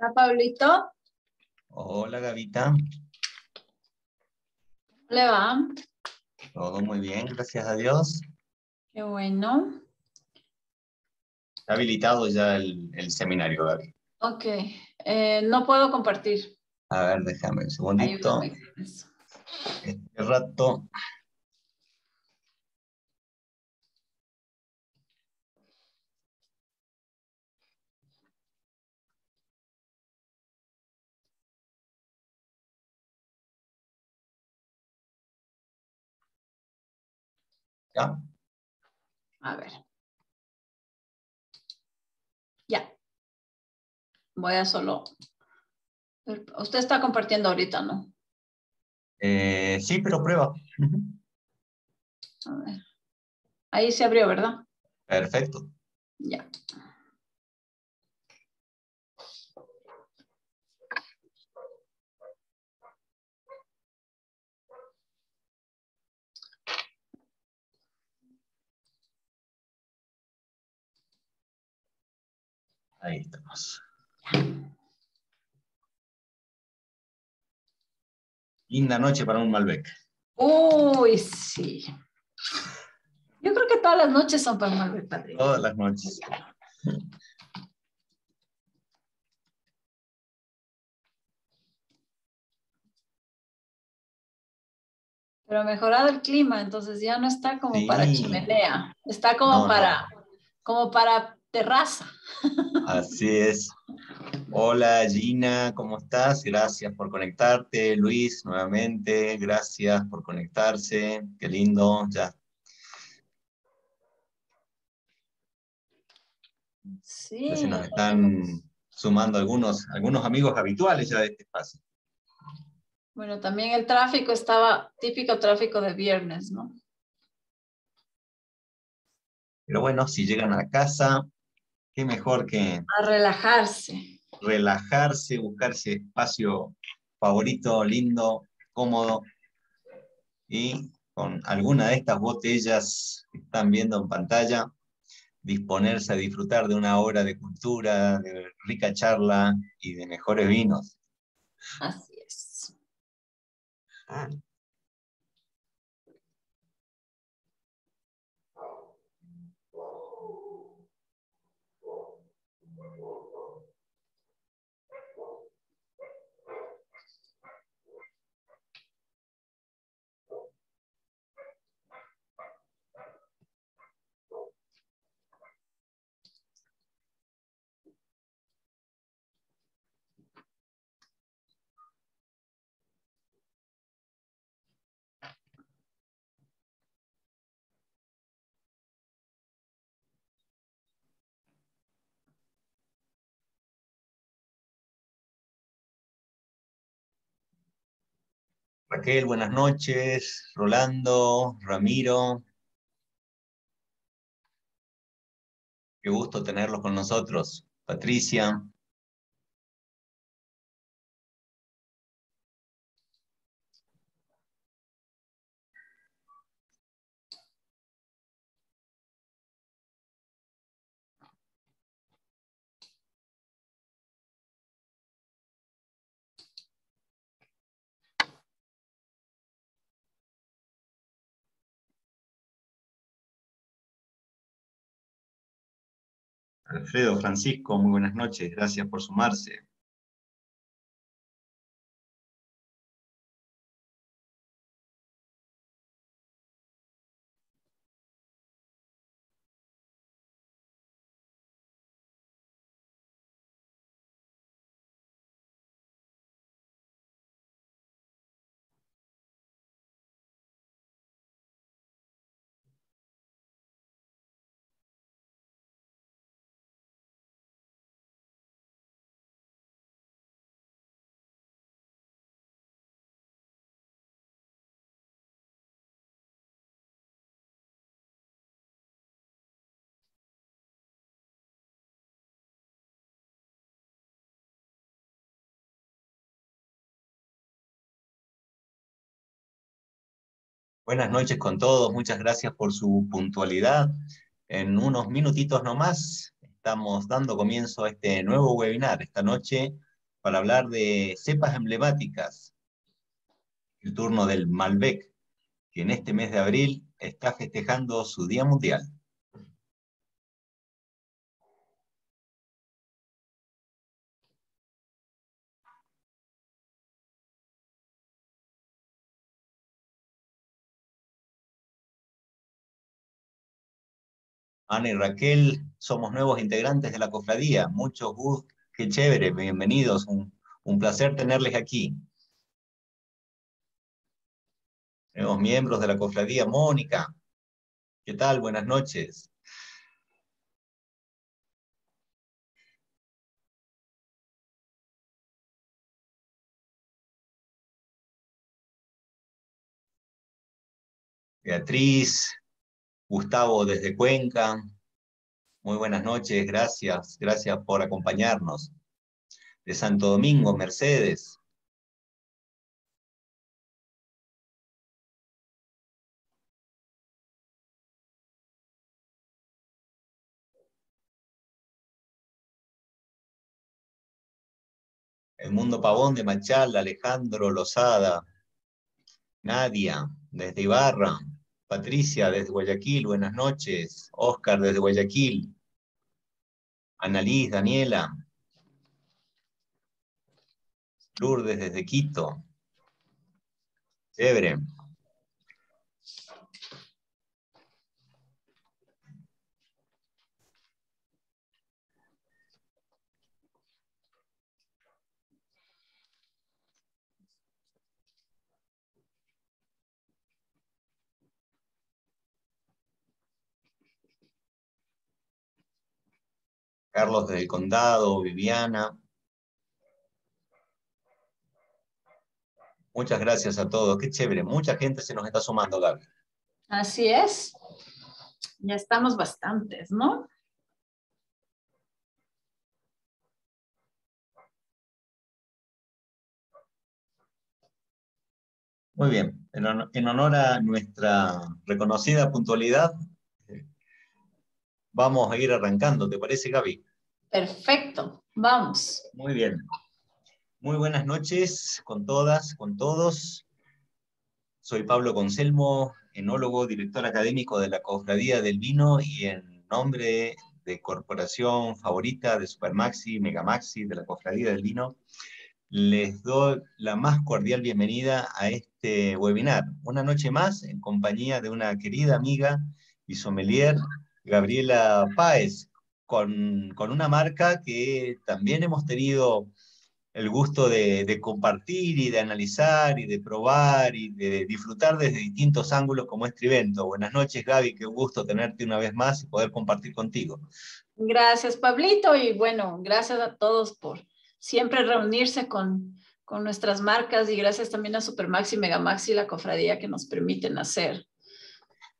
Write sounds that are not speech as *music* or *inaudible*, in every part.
Hola, Pablito. Hola, Gavita. ¿Cómo le va? Todo muy bien, gracias a Dios. Qué bueno. Está habilitado ya el, el seminario, Gaby. Ok. Eh, no puedo compartir. A ver, déjame un segundito. Este rato. ¿Ya? A ver. Ya. Voy a solo. Usted está compartiendo ahorita, ¿no? Eh, sí, pero prueba. A ver. Ahí se abrió, ¿verdad? Perfecto. Ya. Ahí estamos. Linda noche para un Malbec. Uy, sí. Yo creo que todas las noches son para Malbec, padre. Todas las noches. Pero mejorado el clima, entonces ya no está como Sí. para chimenea, está como No, no. para, como para terraza. Así es. Hola Gina, ¿cómo estás? Gracias por conectarte. Luis, nuevamente, gracias por conectarse. Qué lindo, ya. Sí. Se nos están sumando algunos, algunos amigos habituales ya de este espacio. Bueno, también el tráfico estaba típico tráfico de viernes, ¿no? Pero bueno, si llegan a casa, qué mejor que A relajarse. relajarse, buscar ese espacio favorito, lindo, cómodo, y con alguna de estas botellas que están viendo en pantalla, disponerse a disfrutar de una hora de cultura, de rica charla y de mejores vinos. Así es. Raquel, buenas noches. Rolando, Ramiro. Qué gusto tenerlos con nosotros. Patricia. Alfredo, Francisco, muy buenas noches. Gracias por sumarse. Buenas noches con todos, muchas gracias por su puntualidad. En unos minutitos nomás estamos dando comienzo a este nuevo webinar. Esta noche para hablar de cepas emblemáticas. El turno del Malbec, que en este mes de abril está festejando su Día Mundial. Ana y Raquel, somos nuevos integrantes de la cofradía. Mucho gusto, qué chévere, bienvenidos. Un, un placer tenerles aquí. Nuevos miembros de la cofradía. Mónica, ¿qué tal? Buenas noches. Beatriz, Gustavo desde Cuenca. Muy buenas noches, gracias, gracias por acompañarnos. De Santo Domingo, Mercedes. El Mundo Pavón de Machal, Alejandro Lozada, Nadia, desde Ibarra, Patricia desde Guayaquil, buenas noches. Oscar desde Guayaquil. Annalise, Daniela. Lourdes desde Quito. Chévere. Carlos del Condado, Viviana. Muchas gracias a todos. Qué chévere. Mucha gente se nos está sumando, Gaby. Así es. Ya estamos bastantes, ¿no? Muy bien. En honor a nuestra reconocida puntualidad, vamos a ir arrancando. ¿Te parece, Gaby? Perfecto, vamos. Muy bien. Muy buenas noches con todas, con todos. Soy Pablo Conselmo, enólogo, director académico de la Cofradía del Vino y en nombre de Corporación Favorita de Supermaxi, Megamaxi, de la Cofradía del Vino, les doy la más cordial bienvenida a este webinar. Una noche más en compañía de una querida amiga y sommelier, Gabriela Páez, con, una marca que también hemos tenido el gusto de, compartir y de analizar y de probar y de disfrutar desde distintos ángulos como es Trivento. Buenas noches, Gaby, qué gusto tenerte una vez más y poder compartir contigo. Gracias, Pablito, y bueno, gracias a todos por siempre reunirse con, con nuestras marcas y gracias también a Supermax y Megamax y la cofradía que nos permiten hacer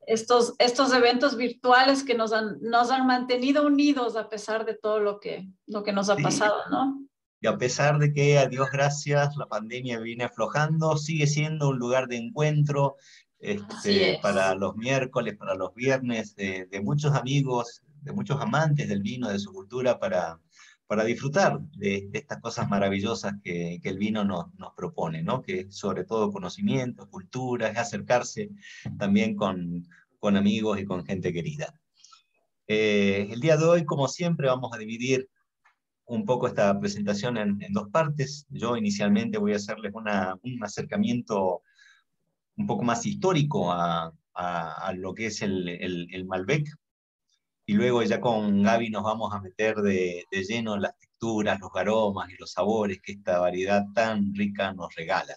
estos, estos eventos virtuales que nos han, nos han mantenido unidos a pesar de todo lo que, lo que nos ha pasado, ¿no? Y a pesar de que, a Dios gracias, la pandemia viene aflojando, sigue siendo un lugar de encuentro este, para los miércoles, para los viernes, de, muchos amigos, de muchos amantes del vino, de su cultura, para, para disfrutar de, estas cosas maravillosas que, el vino nos, nos, propone, ¿no? que sobre todo conocimiento, cultura, acercarse también con, amigos y con gente querida. Eh, el día de hoy, como siempre, vamos a dividir un poco esta presentación en, dos partes. Yo inicialmente voy a hacerles un acercamiento un poco más histórico a, lo que es el Malbec, y luego ya con Gaby nos vamos a meter de, de lleno en las texturas, los aromas y los sabores que esta variedad tan rica nos regala.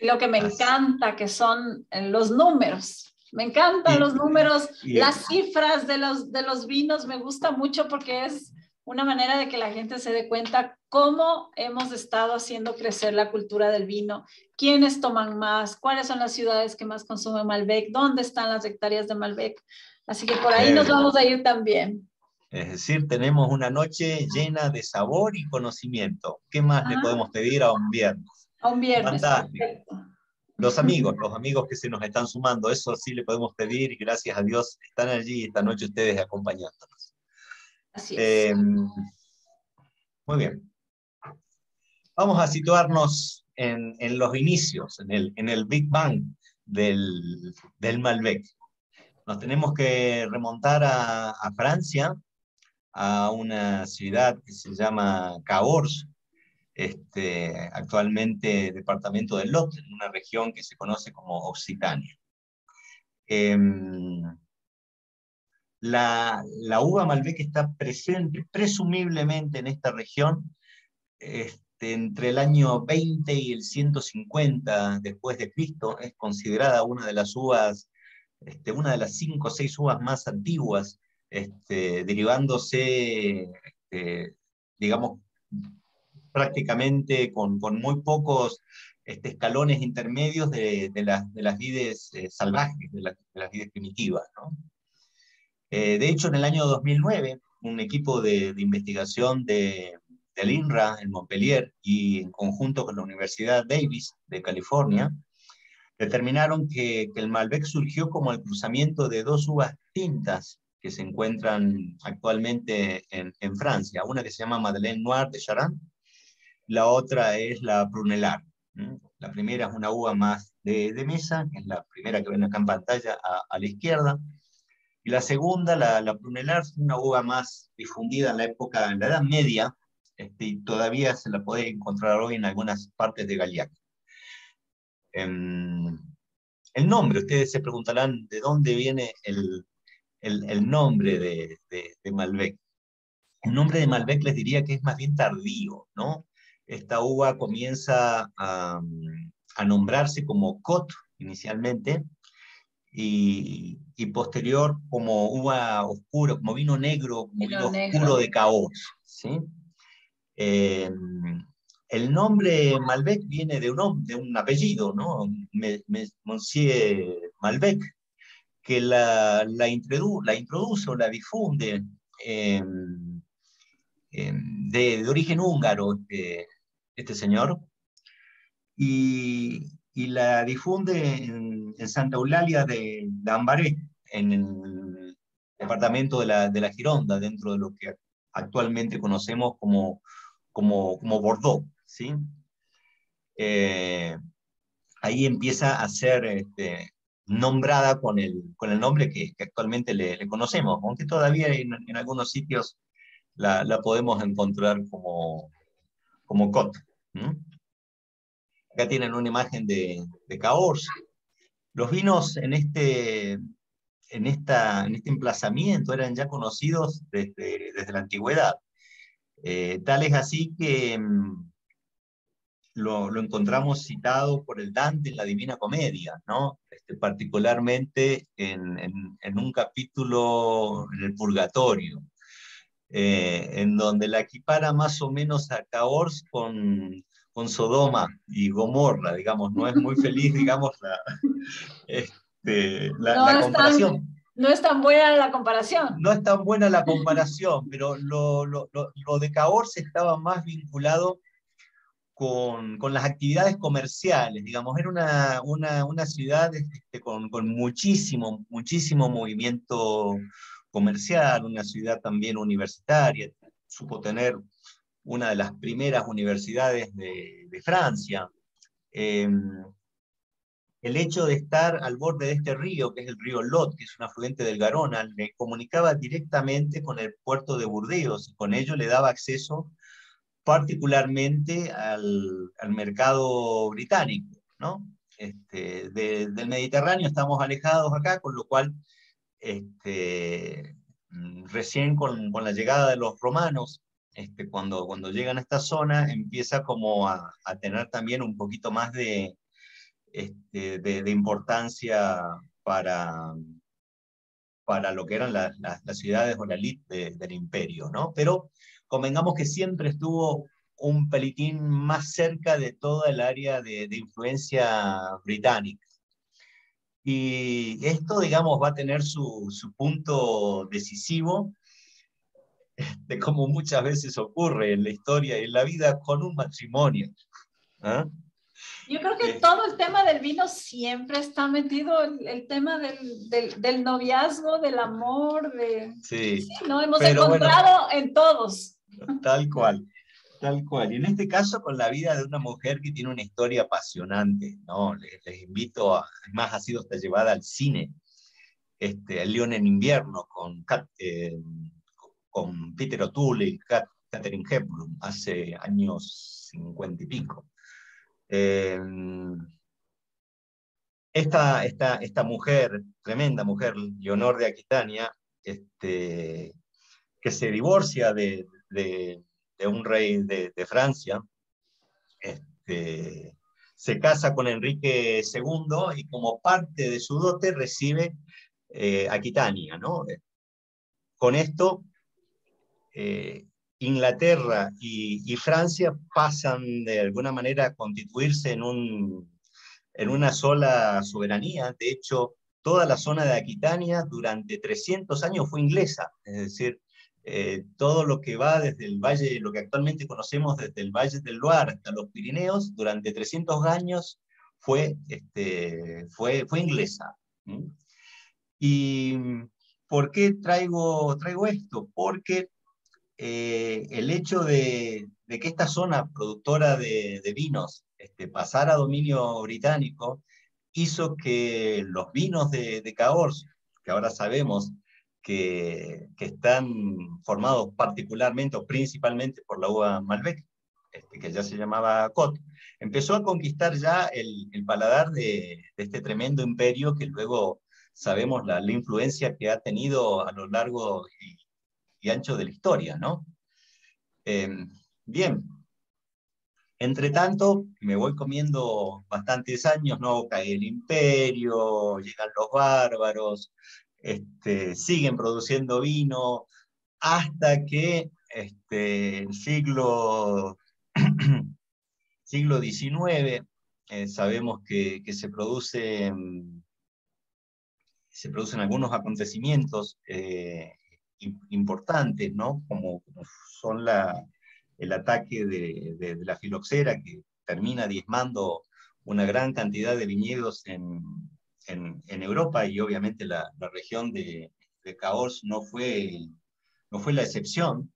Lo que me encanta que son eh, los números. Me encantan los números, las cifras de los, de los vinos, me gusta mucho porque es una manera de que la gente se dé cuenta cómo hemos estado haciendo crecer la cultura del vino, quiénes toman más, cuáles son las ciudades que más consumen Malbec, dónde están las hectáreas de Malbec. Así que por ahí nos vamos a ir también. Es decir, tenemos una noche llena de sabor y conocimiento. ¿Qué más le ah. podemos pedir a un viernes? A un viernes. Fantástico. Los amigos, los amigos que se nos están sumando, eso sí le podemos pedir y gracias a Dios están allí esta noche ustedes acompañándonos. Así es. Em, muy bien. vamos a situarnos en, los inicios, en el, en el Big Bang del, del Malbec. Nos tenemos que remontar a, Francia, a una ciudad que se llama Cahors, este, actualmente departamento del Lot, en una región que se conoce como Occitania. Em, la, la, uva Malbec está presente presumiblemente en esta región este, entre el año 20 y el 150 después de Cristo. Es considerada una de las uvas, este, una de las cinco o seis uvas más antiguas, este, derivándose, este, digamos, prácticamente con, muy pocos escalones intermedios de, las vides eh, salvajes, de, las vides primitivas. Eh, de hecho, en el año 2009, un equipo de, investigación de, del INRA en Montpellier y en conjunto con la Universidad Davis de California, determinaron que, el Malbec surgió como el cruzamiento de dos uvas tintas que se encuentran actualmente en, Francia, una que se llama Madeleine Noir de Charan la otra es la Prunelar. La primera es una uva más de, mesa, que es la primera que ven acá en pantalla a, la izquierda. Y la segunda, la, la, es una uva más difundida en la época, en la Edad Media, este, y todavía se la puede encontrar hoy en algunas partes de Galiac. Em, el nombre, ustedes se preguntarán de dónde viene el, el, nombre de, de, de Malbec. El nombre de Malbec les diría que es más bien tardío, ¿no? esta uva comienza a, nombrarse como Cot inicialmente y, posterior como uva oscura, como vino negro, como vino, oscuro de caos. ¿sí? Em, el nombre Malbec viene de un, de un apellido, ¿no? Monsieur Malbec, que la, la, la introduce o la difunde em, de, origen húngaro, este señor, y, y la difunde en, Santa Eulalia de, Ambaré, en el departamento de la, de la, Gironda, dentro de lo que actualmente conocemos como, como, como Bordeaux. ¿Sí? Eh, ahí empieza a ser este, nombrada con el, con el nombre que, actualmente le, conocemos, aunque todavía en, algunos sitios la, la, podemos encontrar como, como Cot. Acá tienen una imagen de, de. Los vinos en este, en, esta, en este emplazamiento eran ya conocidos desde, desde la antigüedad. Eh, tal es así que mm, lo, lo, encontramos citado por el Dante en la Divina Comedia, ¿no? Este, particularmente en, en, en, un capítulo en el Purgatorio, eh, en donde la equipara más o menos a Cahors con, con Sodoma y Gomorra, digamos, no es muy feliz, *laughs* digamos, la, este, la, comparación. no es tan buena la comparación. No es tan buena la *laughs* comparación, pero lo, lo, lo de Cahors estaba más vinculado con, las actividades comerciales, digamos, era una, una, una ciudad este, con, con, muchísimo, muchísimo movimiento comercial, una ciudad también universitaria, supo tener una de las primeras universidades de, de Francia. Em, el hecho de estar al borde de este río, que es el río Lot, que es un afluente del Garona, le comunicaba directamente con el puerto de Burdeos y con ello le daba acceso particularmente al, al mercado británico. ¿no? Este, del Mediterráneo estamos alejados acá, con lo cual este, recién con, con, la llegada de los romanos, este, cuando, cuando llegan a esta zona, empieza como a, tener también un poquito más de, este, de, de, importancia para, para lo que eran las, las ciudades o la elite del imperio, ¿no? Pero convengamos que siempre estuvo un pelitín más cerca de toda el área de, de influencia británica. Y esto, digamos, va a tener su, su punto decisivo, de como muchas veces ocurre en la historia y en la vida, con un matrimonio. ¿Ah? Yo creo que todo el tema del vino siempre está metido, el, el tema del, del, del, noviazgo, del amor, de... Sí. sí ¿no? Hemos encontrado bueno, en todos. Tal cual. Tal cual. Y en este caso con la vida de una mujer que tiene una historia apasionante, ¿no? Les, invito, a, además ha sido hasta llevada al cine, este, El León en invierno, con, eh, Peter O'Toole y Catherine Hepburn, hace años cincuenta y pico. Eh, esta, esta, esta, mujer, tremenda mujer, Leonor de Aquitania, este, que se divorcia de, de, un rey de, Francia, este, se casa con Enrique II y como parte de su dote recibe eh, Aquitania. ¿no? Con esto, eh, Inglaterra y, Francia pasan de alguna manera a constituirse en, un, en una sola soberanía. De hecho, toda la zona de Aquitania durante 300 años fue inglesa, es decir, eh, todo lo que va desde el valle, lo que actualmente conocemos desde el Valle del Loire hasta los Pirineos, durante 300 años fue, este, fue, fue inglesa. ¿Y por qué traigo, traigo esto? Porque eh, el hecho de, que esta zona productora de, vinos este, pasara a dominio británico hizo que los vinos de, de Cahors, que ahora sabemos que, están formados particularmente o principalmente por la uva Malbec, este, que ya se llamaba Cot, empezó a conquistar ya el, paladar de, este tremendo imperio que luego sabemos la, influencia que ha tenido a lo largo y, ancho de la historia, ¿no? Em, bien, entre tanto, me voy comiendo bastantes años, ¿no? Cae el imperio, llegan los bárbaros, este, siguen produciendo vino, hasta que este, el siglo, *clears throat* siglo XIX eh, sabemos que, se, producen, se producen algunos acontecimientos eh, importantes, ¿no? como, son la, el ataque de, de, la filoxera que termina diezmando una gran cantidad de viñedos en, en, Europa y obviamente la, región de, de Caos no fue, no fue la excepción,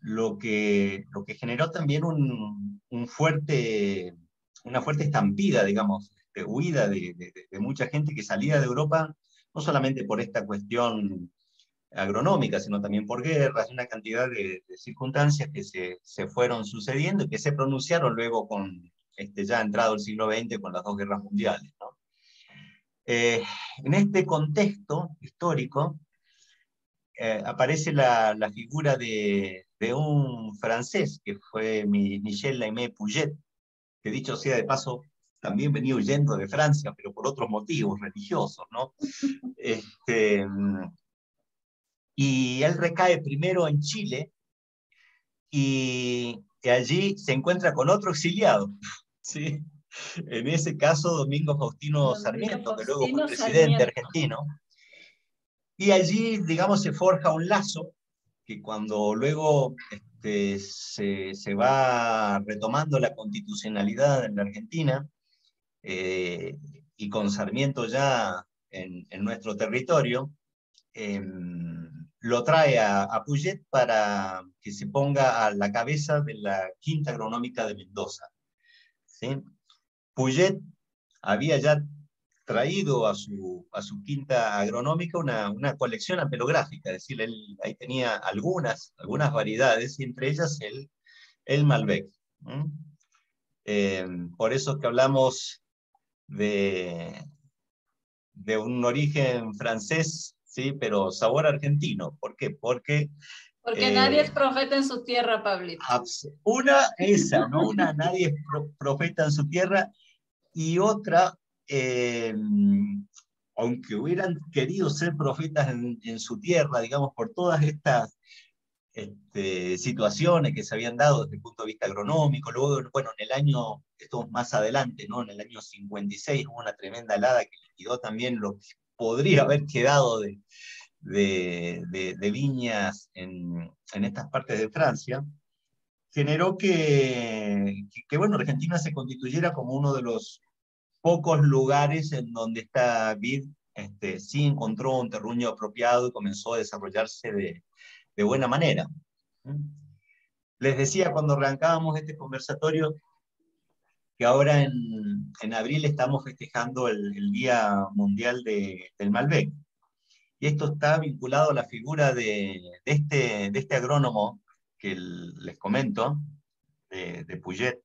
lo que, lo que generó también un, un fuerte, una fuerte estampida, digamos, de huida de, de, mucha gente que salía de Europa, no solamente por esta cuestión agronómica, sino también por guerras, una cantidad de, circunstancias que se, se, fueron sucediendo y que se pronunciaron luego con, este, ya entrado el siglo XX, con las dos guerras mundiales. ¿no? Eh, en este contexto histórico eh, aparece la, figura de, un francés que fue Michel Laimé Puget, que dicho sea de paso, también venía huyendo de Francia, pero por otros motivos religiosos, ¿no? Este, y él recae primero en Chile y, y allí se encuentra con otro exiliado, *laughs* ¿sí? En ese caso Domingo Faustino Sarmiento, que luego fue presidente argentino. Y allí, digamos, se forja un lazo que cuando luego este, se, va retomando la constitucionalidad en la Argentina, eh, y con Sarmiento ya en, nuestro territorio, em, lo trae a, a, Puget para que se ponga a la cabeza de la Quinta Agronómica de Mendoza. ¿sí? Puget había ya traído a su, a su quinta agronómica una, una colección ampelográfica, es decir, él ahí tenía algunas, algunas variedades, y entre ellas el, el Malbec. Eh, por eso que hablamos de, de un origen francés, sí, pero sabor argentino. ¿Por qué? Porque porque nadie es eh, profeta en su tierra, Pablito. Una, esa, ¿no? Una, nadie es profeta en su tierra. Y otra, eh, aunque hubieran querido ser profetas en, su tierra, digamos, por todas estas este, situaciones que se habían dado desde el punto de vista agronómico, luego, bueno, en el año, esto más adelante, ¿no? En el año 56 hubo una tremenda helada que liquidó también lo que podría haber quedado de, de, viñas en, estas partes de Francia, generó que, que, bueno, Argentina se constituyera como uno de los pocos lugares en donde esta vid este, sí encontró un terruño apropiado y comenzó a desarrollarse de, de buena manera. Les decía cuando arrancábamos este conversatorio que ahora en, en abril estamos festejando el, Día Mundial de, del Malbec. Y esto está vinculado a la figura de, de este, de este agrónomo que les comento, de, de Puget,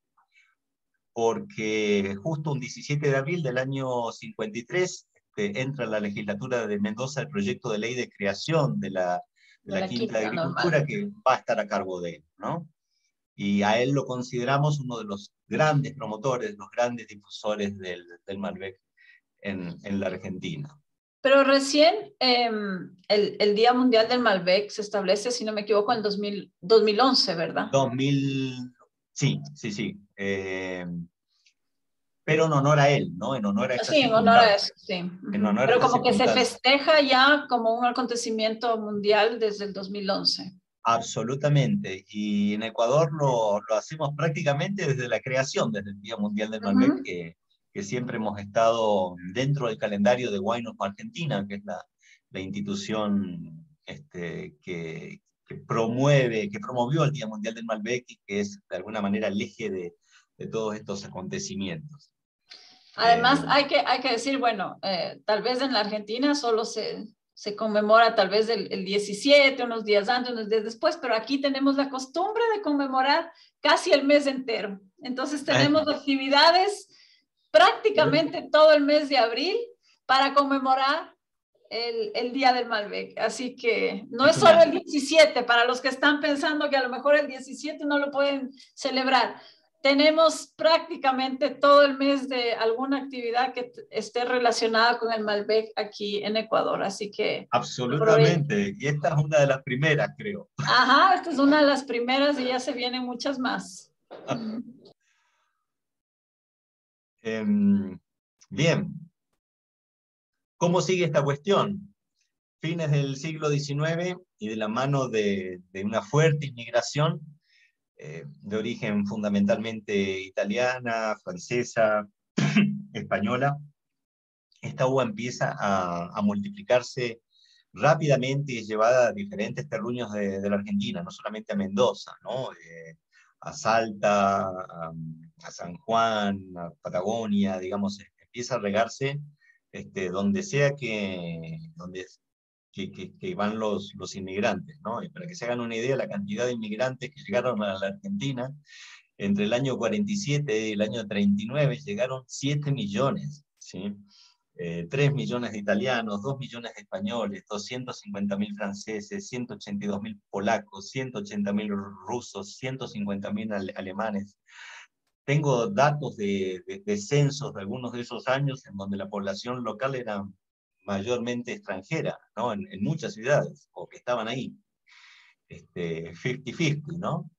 porque justo un 17 de abril del año 53 este, entra en la legislatura de Mendoza el proyecto de ley de creación de la, de la, Quinta de Agricultura que va a estar a cargo de él, ¿no? Y a él lo consideramos uno de los grandes promotores, los grandes difusores del, del Malbec en, en la Argentina. Pero recién eh, el, el, Día Mundial del Malbec se establece, si no me equivoco, en 2000, 2011, ¿verdad? 2000, Sí, sí, sí. Eh, pero en honor a él, ¿no? En honor a Sí, en honor a eso, sí. En honor pero como que se festeja ya como un acontecimiento mundial desde el 2011. Absolutamente. Y en Ecuador lo, lo hacemos prácticamente desde la creación, desde el Día Mundial del Malbec, que, que, siempre hemos estado dentro del calendario de Wine of Argentina, que es la, la institución este, que, que promueve, que promovió el Día Mundial del Malbec y que es de alguna manera el eje de, de todos estos acontecimientos. Además, eh, hay, que, hay que decir, bueno, eh, tal vez en la Argentina solo se, se conmemora tal vez el, el, 17, unos días antes, unos días después, pero aquí tenemos la costumbre de conmemorar casi el mes entero. Entonces tenemos *laughs* actividades prácticamente todo el mes de abril para conmemorar el, el, Día del Malbec. Así que no es solo el 17, para los que están pensando que a lo mejor el 17 no lo pueden celebrar. Tenemos prácticamente todo el mes de alguna actividad que esté relacionada con el Malbec aquí en Ecuador, así que... Absolutamente, y esta es una de las primeras, creo. Ajá, esta es una de las primeras y ya se vienen muchas más. *laughs* eh, bien, ¿Cómo sigue esta cuestión? Fines del siglo XIX y de la mano de, una fuerte inmigración eh, de origen fundamentalmente italiana, francesa, *clears throat* española, esta uva empieza a, multiplicarse rápidamente y es llevada a diferentes terruños de, de la Argentina, no solamente a Mendoza, ¿no? Eh, a Salta, a, San Juan, a Patagonia, digamos, empieza a regarse este, donde sea que, donde, que, que, van los, los inmigrantes, ¿no? Y para que se hagan una idea, la cantidad de inmigrantes que llegaron a la Argentina, entre el año 47 y el año 39 llegaron 7 millones, ¿sí? Eh, 3 millones de italianos, 2 millones de españoles, 250 mil franceses, 182 mil polacos, 180 mil rusos, 150 mil alemanes, tengo datos de, de, de, censos de algunos de esos años en donde la población local era mayormente extranjera, ¿no? En, en muchas ciudades, o que estaban ahí. 50-50, este, ¿no?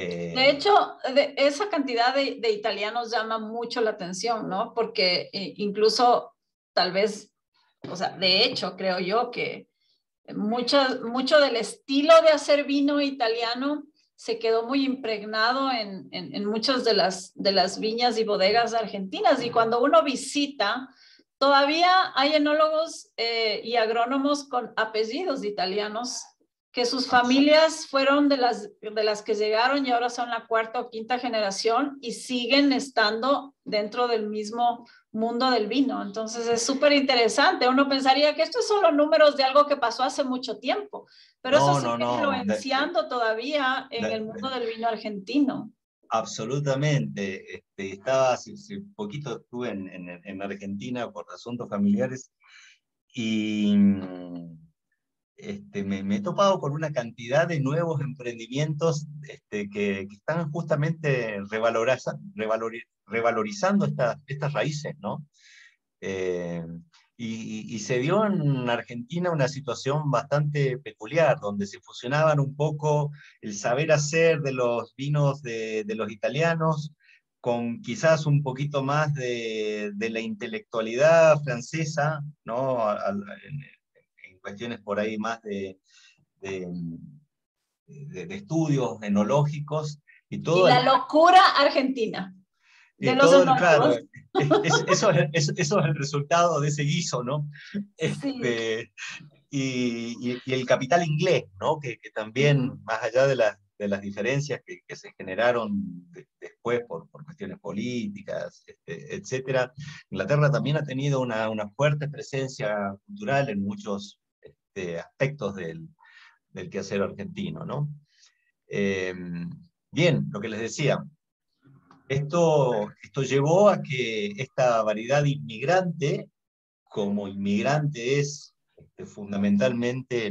Eh, de hecho, de esa cantidad de, de, italianos llama mucho la atención, ¿no? Porque eh, incluso tal vez, o sea, de hecho, creo yo que mucho, mucho del estilo de hacer vino italiano se quedó muy impregnado en, en, en, muchas de las, de las viñas y bodegas argentinas. Y cuando uno visita, todavía hay enólogos eh, y agrónomos con apellidos italianos, que sus familias fueron de las, de las que llegaron y ahora son la cuarta o quinta generación y siguen estando dentro del mismo mundo del vino. Entonces es súper interesante. Uno pensaría que esto es solo números de algo que pasó hace mucho tiempo, pero no, eso sigue no, influenciando de, todavía en de, el mundo del vino argentino. Absolutamente. Este, estaba hace, hace, poquito estuve en, en, en, Argentina por asuntos familiares y este, me, me, he topado con una cantidad de nuevos emprendimientos este, que, que, están justamente revalorizando, revalorizando esta, estas raíces, ¿no? Eh, y, y, se dio en Argentina una situación bastante peculiar, donde se fusionaban un poco el saber hacer de los vinos de, de los italianos con quizás un poquito más de, de la intelectualidad francesa, ¿no? En, en, cuestiones por ahí más de, de, de estudios enológicos. Y, todo y la el... locura argentina. De los todo, claro, es, eso, es, eso, es, el resultado de ese guiso, ¿no? Este, sí. y, y, y, el capital inglés, ¿no? Que, que, también, más allá de, la, de las diferencias que, que se generaron después por, por, cuestiones políticas, este, etc. Inglaterra también ha tenido una, una fuerte presencia cultural en muchos este, aspectos del, del, quehacer argentino. ¿no? Eh, bien, lo que les decía, esto, esto llevó a que esta variedad inmigrante, como inmigrante es este, fundamentalmente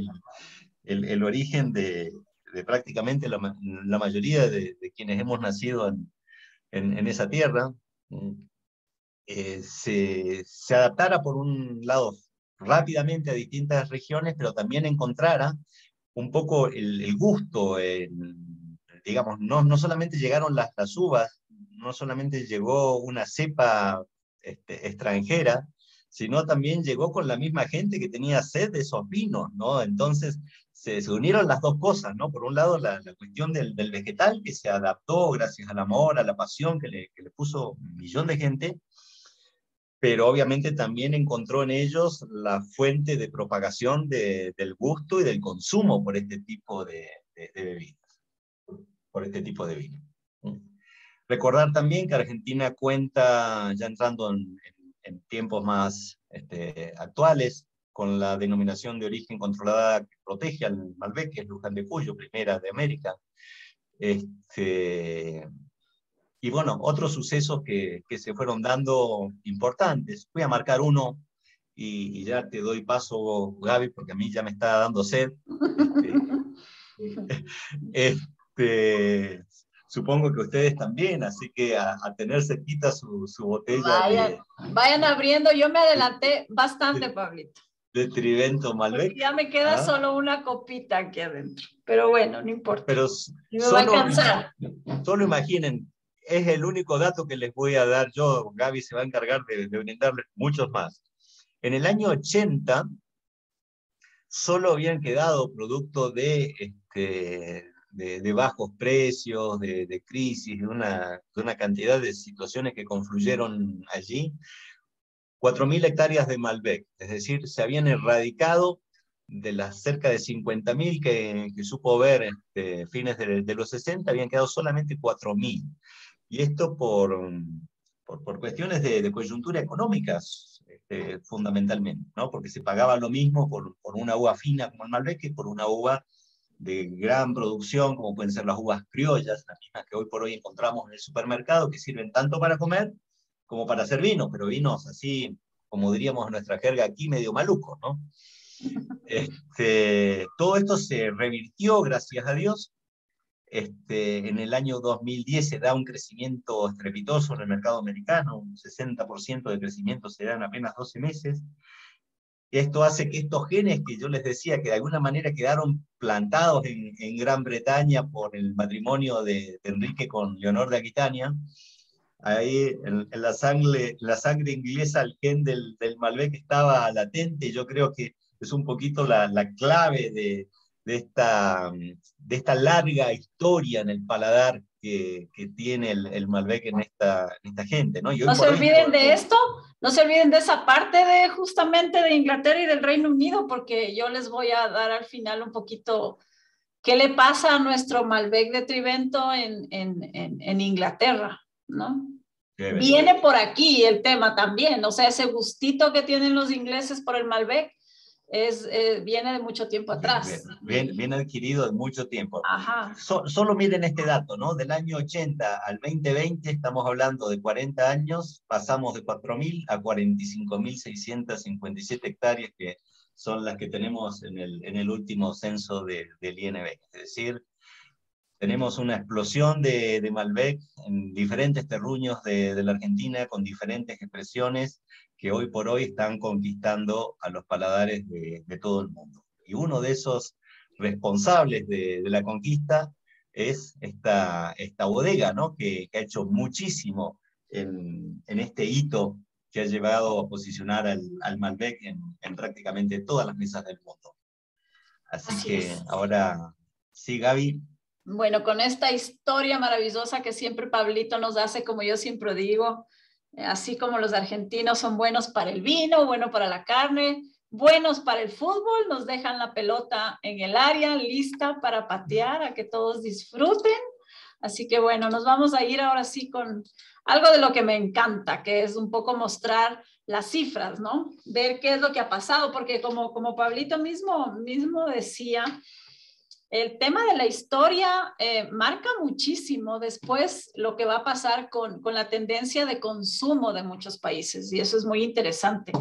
el, origen de, prácticamente la, mayoría de, quienes hemos nacido en esa tierra, eh, se, se, adaptara por un lado rápidamente a distintas regiones, pero también encontrara un poco el, gusto, el, digamos, no, no solamente llegaron las, las uvas, no solamente llegó una cepa este, extranjera, sino también llegó con la misma gente que tenía sed de esos vinos, ¿no? Entonces se, se unieron las dos cosas, ¿no? Por un lado la, la cuestión del, del, vegetal que se adaptó gracias al amor, a la pasión que le, que le puso un millón de gente, pero obviamente también encontró en ellos la fuente de propagación de, del gusto y del consumo por este tipo de, de, de bebidas, por este tipo de vino. Recordar también que Argentina cuenta, ya entrando en, en, en tiempos más este, actuales, con la denominación de origen controlada que protege al Malbec, que es Luján de Cuyo, primera de América. Este, y bueno, otros sucesos que, que, se fueron dando importantes. Voy a marcar uno y, y, ya te doy paso, Gaby, porque a mí ya me está dando sed. *laughs* Este, *laughs* este, supongo que ustedes también, así que a, a tener cerquita su, su botella. Vayan, de, vayan, abriendo, yo me adelanté bastante, Pablito. De Trivento Malbec. Ya me queda ¿Ah? solo una copita aquí adentro, pero bueno, no importa. Pero me solo, va a alcanzar. Solo imaginen, es el único dato que les voy a dar yo, Gaby se va a encargar de, de brindarles muchos más. En el año 80, solo habían quedado producto de este, de, de bajos precios, de, de crisis, de una, de una, cantidad de situaciones que confluyeron allí, 4.000 hectáreas de Malbec, es decir, se habían erradicado de las cerca de 50.000 que, que, supo ver este, fines de, los 60, habían quedado solamente 4.000. Y esto por, por, por cuestiones de, de, coyuntura económicas, este, fundamentalmente, ¿no? porque se pagaba lo mismo por, por una uva fina como el Malbec que por una uva de gran producción, como pueden ser las uvas criollas, las mismas que hoy por hoy encontramos en el supermercado, que sirven tanto para comer como para hacer vino, pero vinos así, como diríamos en nuestra jerga aquí, medio maluco, ¿no? *laughs* Este, todo esto se revirtió, gracias a Dios. Este, en el año 2010 se da un crecimiento estrepitoso en el mercado americano, un 60% de crecimiento se da en apenas 12 meses. Esto hace que estos genes que yo les decía que de alguna manera quedaron plantados en, en Gran Bretaña por el matrimonio de, de, Enrique con Leonor de Aquitania, ahí en, en, la, sangre, la sangre inglesa el gen del, del Malbec estaba latente, yo creo que es un poquito la, la clave de, de, esta, de esta larga historia en el paladar que, que tiene el, el, Malbec en esta, en esta gente. No, no se olviden de esto, no se olviden de esa parte de justamente de Inglaterra y del Reino Unido, porque yo les voy a dar al final un poquito qué le pasa a nuestro Malbec de Trivento en, en, en, en Inglaterra, ¿no? Viene por aquí el tema también, o sea, ese gustito que tienen los ingleses por el Malbec es, eh, viene de mucho tiempo atrás. Bien, bien, adquirido de mucho tiempo. Ajá. So, solo miren este dato, ¿no? Del año 80 al 2020, estamos hablando de 40 años, pasamos de 4.000 a 45.657 hectáreas, que son las que tenemos en el, en el último censo de, del INB. Es decir, tenemos una explosión de, de Malbec en diferentes terruños de, de la Argentina, con diferentes expresiones, que hoy por hoy están conquistando a los paladares de, de todo el mundo. Y uno de esos responsables de, de la conquista es esta, esta bodega, ¿no? que, que ha hecho muchísimo en, en, este hito que ha llevado a posicionar al, al Malbec en, en, prácticamente todas las mesas del mundo. Así, Así que es. ahora, sí, Gaby. Bueno, con esta historia maravillosa que siempre Pablito nos hace, como yo siempre digo, así como los argentinos son buenos para el vino, bueno para la carne, buenos para el fútbol, nos dejan la pelota en el área lista para patear, a que todos disfruten. Así que bueno, nos vamos a ir ahora sí con algo de lo que me encanta, que es un poco mostrar las cifras, ¿no? Ver qué es lo que ha pasado, porque como, como Pablito mismo, mismo decía, el tema de la historia eh, marca muchísimo después lo que va a pasar con, con, la tendencia de consumo de muchos países y eso es muy interesante.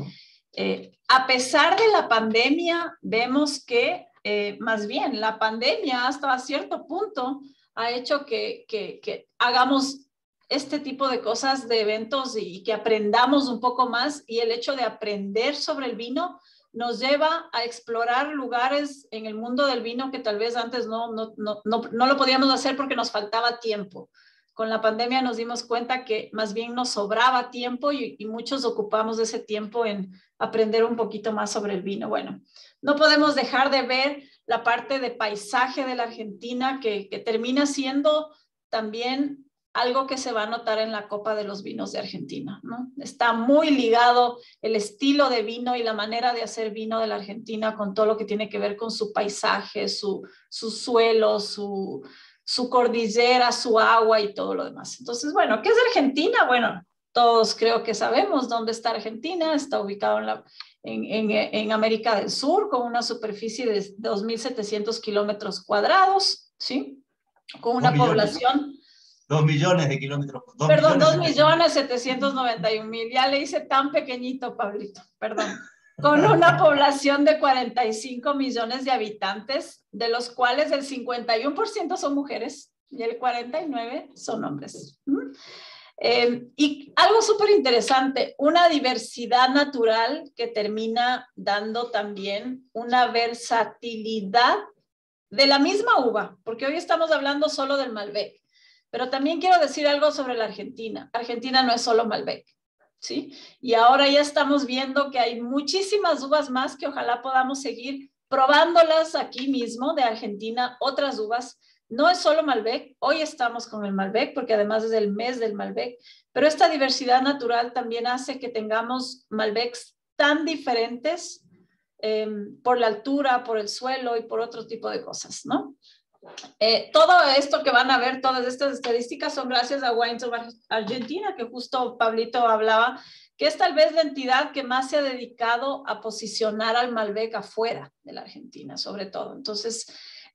Eh, a pesar de la pandemia, vemos que eh, más bien la pandemia hasta cierto punto ha hecho que, que, hagamos este tipo de cosas, de eventos y, que aprendamos un poco más y el hecho de aprender sobre el vino nos lleva a explorar lugares en el mundo del vino que tal vez antes no, no, no, no, lo podíamos hacer porque nos faltaba tiempo con la pandemia nos dimos cuenta que más bien nos sobraba tiempo y, muchos ocupamos ese tiempo en aprender un poquito más sobre el vino. Bueno, no podemos dejar de ver la parte de paisaje de la Argentina que, que termina siendo también algo que se va a notar en la Copa de los Vinos de Argentina. ¿no? Está muy ligado el estilo de vino y la manera de hacer vino de la Argentina con todo lo que tiene que ver con su paisaje, su, su suelo, su, su cordillera, su agua y todo lo demás. Entonces, bueno, ¿qué es Argentina? Bueno, todos creo que sabemos dónde está Argentina. Está ubicado en, la, en, en, América del Sur con una superficie de 2.700 kilómetros cuadrados, ¿sí? Con una población... Dos millones de kilómetros. perdón, dos millones setecientos noventa y mil. Ya le hice tan pequeñito, Pablito, perdón con una *laughs* población de 45 millones de habitantes, de los cuales el 51% son mujeres y el 49% son hombres. Eh, y algo súper interesante, una diversidad natural que termina dando también una versatilidad de la misma uva, porque hoy estamos hablando solo del Malbec, pero también quiero decir algo sobre la Argentina. Argentina no es solo Malbec. ¿sí? Y ahora ya estamos viendo que hay muchísimas uvas más que ojalá podamos seguir probándolas aquí mismo de Argentina, otras uvas. No es solo Malbec, hoy estamos con el Malbec porque además es el mes del Malbec, pero esta diversidad natural también hace que tengamos Malbecs tan diferentes em, por la altura, por el suelo y por otro tipo de cosas, ¿no? Eh, todo esto que van a ver, todas estas estadísticas son gracias a Wines of Argentina, que justo Pablito hablaba, que es tal vez la entidad que más se ha dedicado a posicionar al Malbec afuera de la Argentina, sobre todo. Entonces,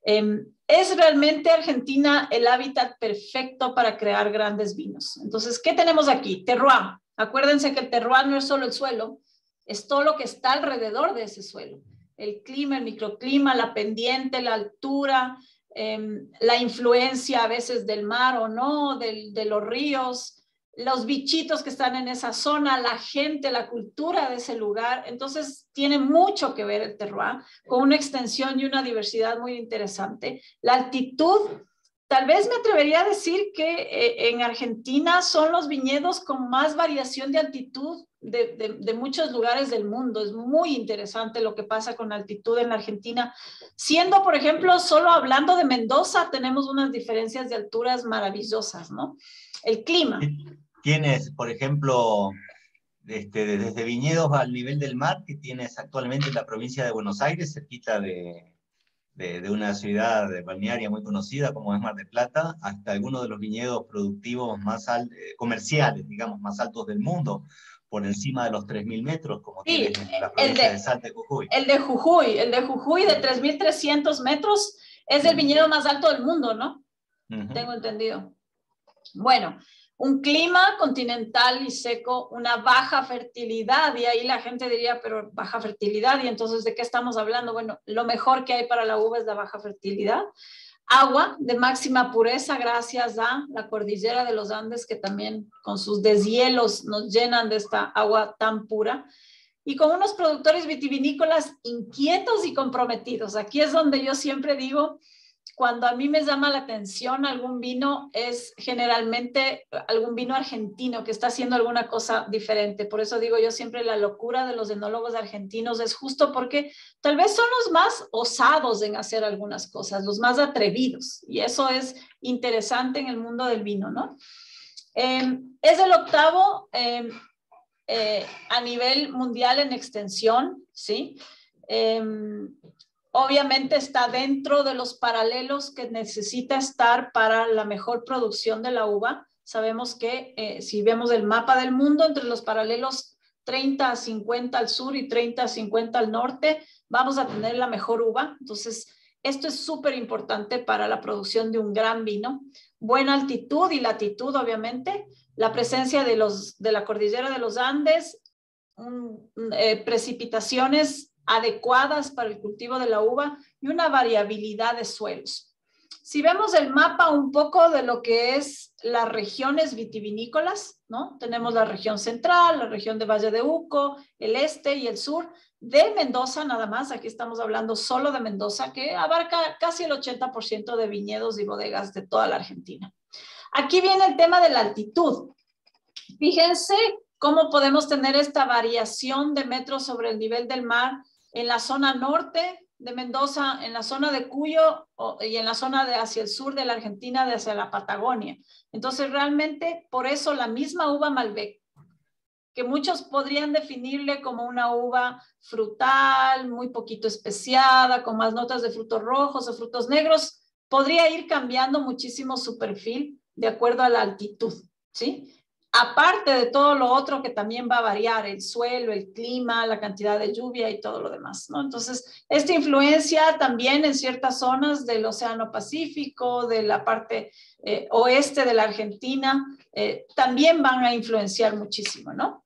em, es realmente Argentina el hábitat perfecto para crear grandes vinos. Entonces, ¿qué tenemos aquí? Terroir. Acuérdense que el terroir no es solo el suelo, es todo lo que está alrededor de ese suelo. El clima, el microclima, la pendiente, la altura, Em, la influencia a veces del mar o no, de los ríos, los bichitos que están en esa zona, la gente, la cultura de ese lugar. Entonces, tiene mucho que ver el terroir con una extensión y una diversidad muy interesante. La altitud, tal vez me atrevería a decir que eh, en Argentina son los viñedos con más variación de altitud de, muchos lugares del mundo. Es muy interesante lo que pasa con altitud en la Argentina. Siendo, por ejemplo, solo hablando de Mendoza, tenemos unas diferencias de alturas maravillosas, ¿no? El clima. Tienes, por ejemplo, este, desde viñedos al nivel del mar, que tienes actualmente en la provincia de Buenos Aires, cerquita de, de, una ciudad balnearia muy conocida como es Mar del Plata, hasta algunos de los viñedos productivos más eh, comerciales, digamos, más altos del mundo por encima de los 3.000 metros, como tiene la provincia de, de, de Jujuy. El de Jujuy, el de Jujuy de 3.300 metros es el viñedo más alto del mundo, ¿no? Tengo entendido. Bueno, un clima continental y seco, una baja fertilidad, y ahí la gente diría, pero baja fertilidad, y entonces, ¿de qué estamos hablando? Bueno, lo mejor que hay para la uva es la baja fertilidad agua de máxima pureza gracias a la cordillera de los Andes que también con sus deshielos nos llenan de esta agua tan pura y con unos productores vitivinícolas inquietos y comprometidos. Aquí es donde yo siempre digo, cuando a mí me llama la atención algún vino, es generalmente algún vino argentino que está haciendo alguna cosa diferente. Por eso digo yo siempre la locura de los enólogos argentinos es justo porque tal vez son los más osados en hacer algunas cosas, los más atrevidos. Y eso es interesante en el mundo del vino, ¿no? Em, es el octavo em, eh, a nivel mundial en extensión, ¿sí? Obviamente está dentro de los paralelos que necesita estar para la mejor producción de la uva. Sabemos que eh, si vemos el mapa del mundo, entre los paralelos 30 a 50 al sur y 30 a 50 al norte, vamos a tener la mejor uva. Entonces, esto es súper importante para la producción de un gran vino. Buena altitud y latitud, obviamente. La presencia de, los, de la cordillera de los Andes, eh, precipitaciones adecuadas para el cultivo de la uva y una variabilidad de suelos. Si vemos el mapa un poco de lo que es las regiones vitivinícolas, ¿no? Tenemos la región central, la región de Valle de Uco, el este y el sur de Mendoza nada más, aquí estamos hablando solo de Mendoza, que abarca casi el 80% de viñedos y bodegas de toda la Argentina. Aquí viene el tema de la altitud. Fíjense cómo podemos tener esta variación de metros sobre el nivel del mar en la zona norte de Mendoza, en la zona de Cuyo y en la zona de hacia el sur de la Argentina, de hacia la Patagonia. Entonces, realmente, por eso la misma uva Malbec, que muchos podrían definirle como una uva frutal, muy poquito especiada, con más notas de frutos rojos o frutos negros, podría ir cambiando muchísimo su perfil de acuerdo a la altitud, ¿sí? Aparte de todo lo otro que también va a variar, el suelo, el clima, la cantidad de lluvia y todo lo demás, ¿no? Entonces, esta influencia también en ciertas zonas del Océano Pacífico, de la parte eh, oeste de la Argentina, eh, también van a influenciar muchísimo, ¿no?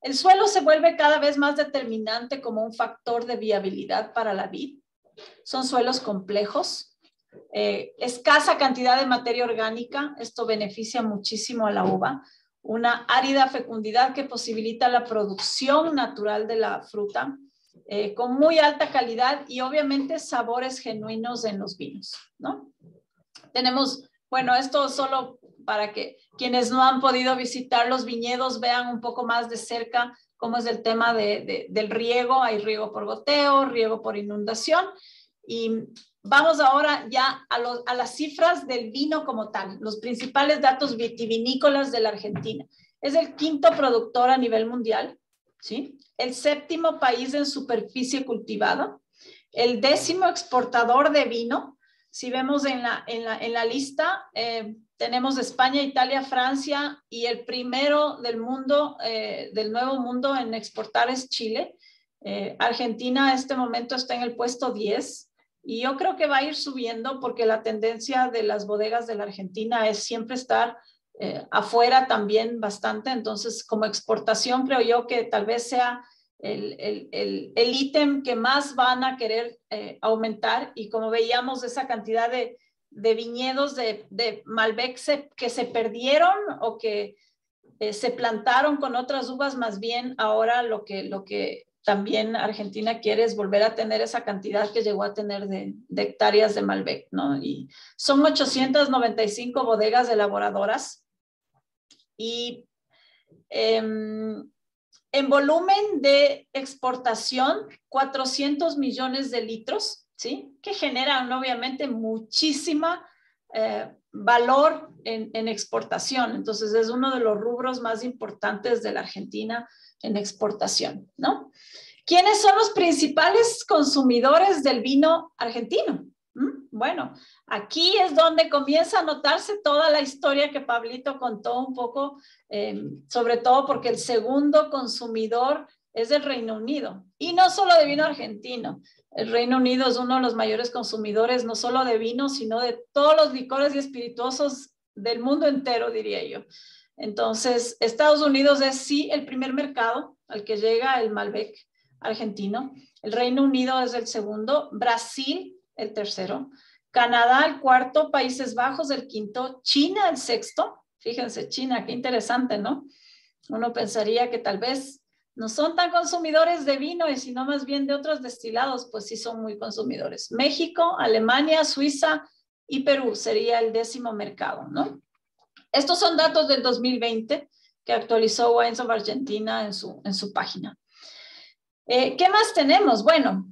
El suelo se vuelve cada vez más determinante como un factor de viabilidad para la vid. Son suelos complejos, eh, escasa cantidad de materia orgánica, esto beneficia muchísimo a la uva una árida fecundidad que posibilita la producción natural de la fruta eh, con muy alta calidad y obviamente sabores genuinos en los vinos, ¿no? Tenemos, bueno, esto solo para que quienes no han podido visitar los viñedos vean un poco más de cerca cómo es el tema del riego. Hay riego por goteo, riego por inundación. Y Vamos ahora ya a, las cifras del vino como tal, los principales datos vitivinícolas de la Argentina. Es el quinto productor a nivel mundial, ¿sí? El séptimo país en superficie cultivada, el décimo exportador de vino. Si vemos en la, en la, lista, eh, tenemos España, Italia, Francia y el primero del mundo, eh, del nuevo mundo en exportar es Chile. Eh, Argentina en este momento está en el puesto 10 y yo creo que va a ir subiendo porque la tendencia de las bodegas de la Argentina es siempre estar eh, afuera también bastante. Entonces, como exportación, creo yo que tal vez sea el, ítem que más van a querer eh, aumentar. Y como veíamos, esa cantidad de, viñedos de, Malbec que se perdieron o que eh, se plantaron con otras uvas, más bien ahora lo que, lo que también Argentina quiere volver a tener esa cantidad que llegó a tener de, hectáreas de Malbec, ¿no? Y son 895 bodegas elaboradoras y em, en volumen de exportación, 400 millones de litros, ¿sí? Que generan obviamente muchísima eh, valor en, exportación. Entonces es uno de los rubros más importantes de la Argentina en exportación, ¿no? ¿Quiénes son los principales consumidores del vino argentino? ¿Mm? Bueno, aquí es donde comienza a notarse toda la historia que Pablito contó un poco, eh, sobre todo porque el segundo consumidor es el Reino Unido. Y no solo de vino argentino. El Reino Unido es uno de los mayores consumidores, no solo de vino, sino de todos los licores y espirituosos del mundo entero, diría yo. Entonces, Estados Unidos es sí el primer mercado al que llega el Malbec argentino. El Reino Unido es el segundo, Brasil el tercero, Canadá el cuarto, Países Bajos el quinto, China el sexto. Fíjense, China, qué interesante, ¿no? Uno pensaría que tal vez no son tan consumidores de vino sino más bien de otros destilados, pues sí son muy consumidores. México, Alemania, Suiza y Perú sería el décimo mercado, ¿no? Estos son datos del 2020 que actualizó Wines of Argentina en su, en su página. Eh, ¿Qué más tenemos? Bueno,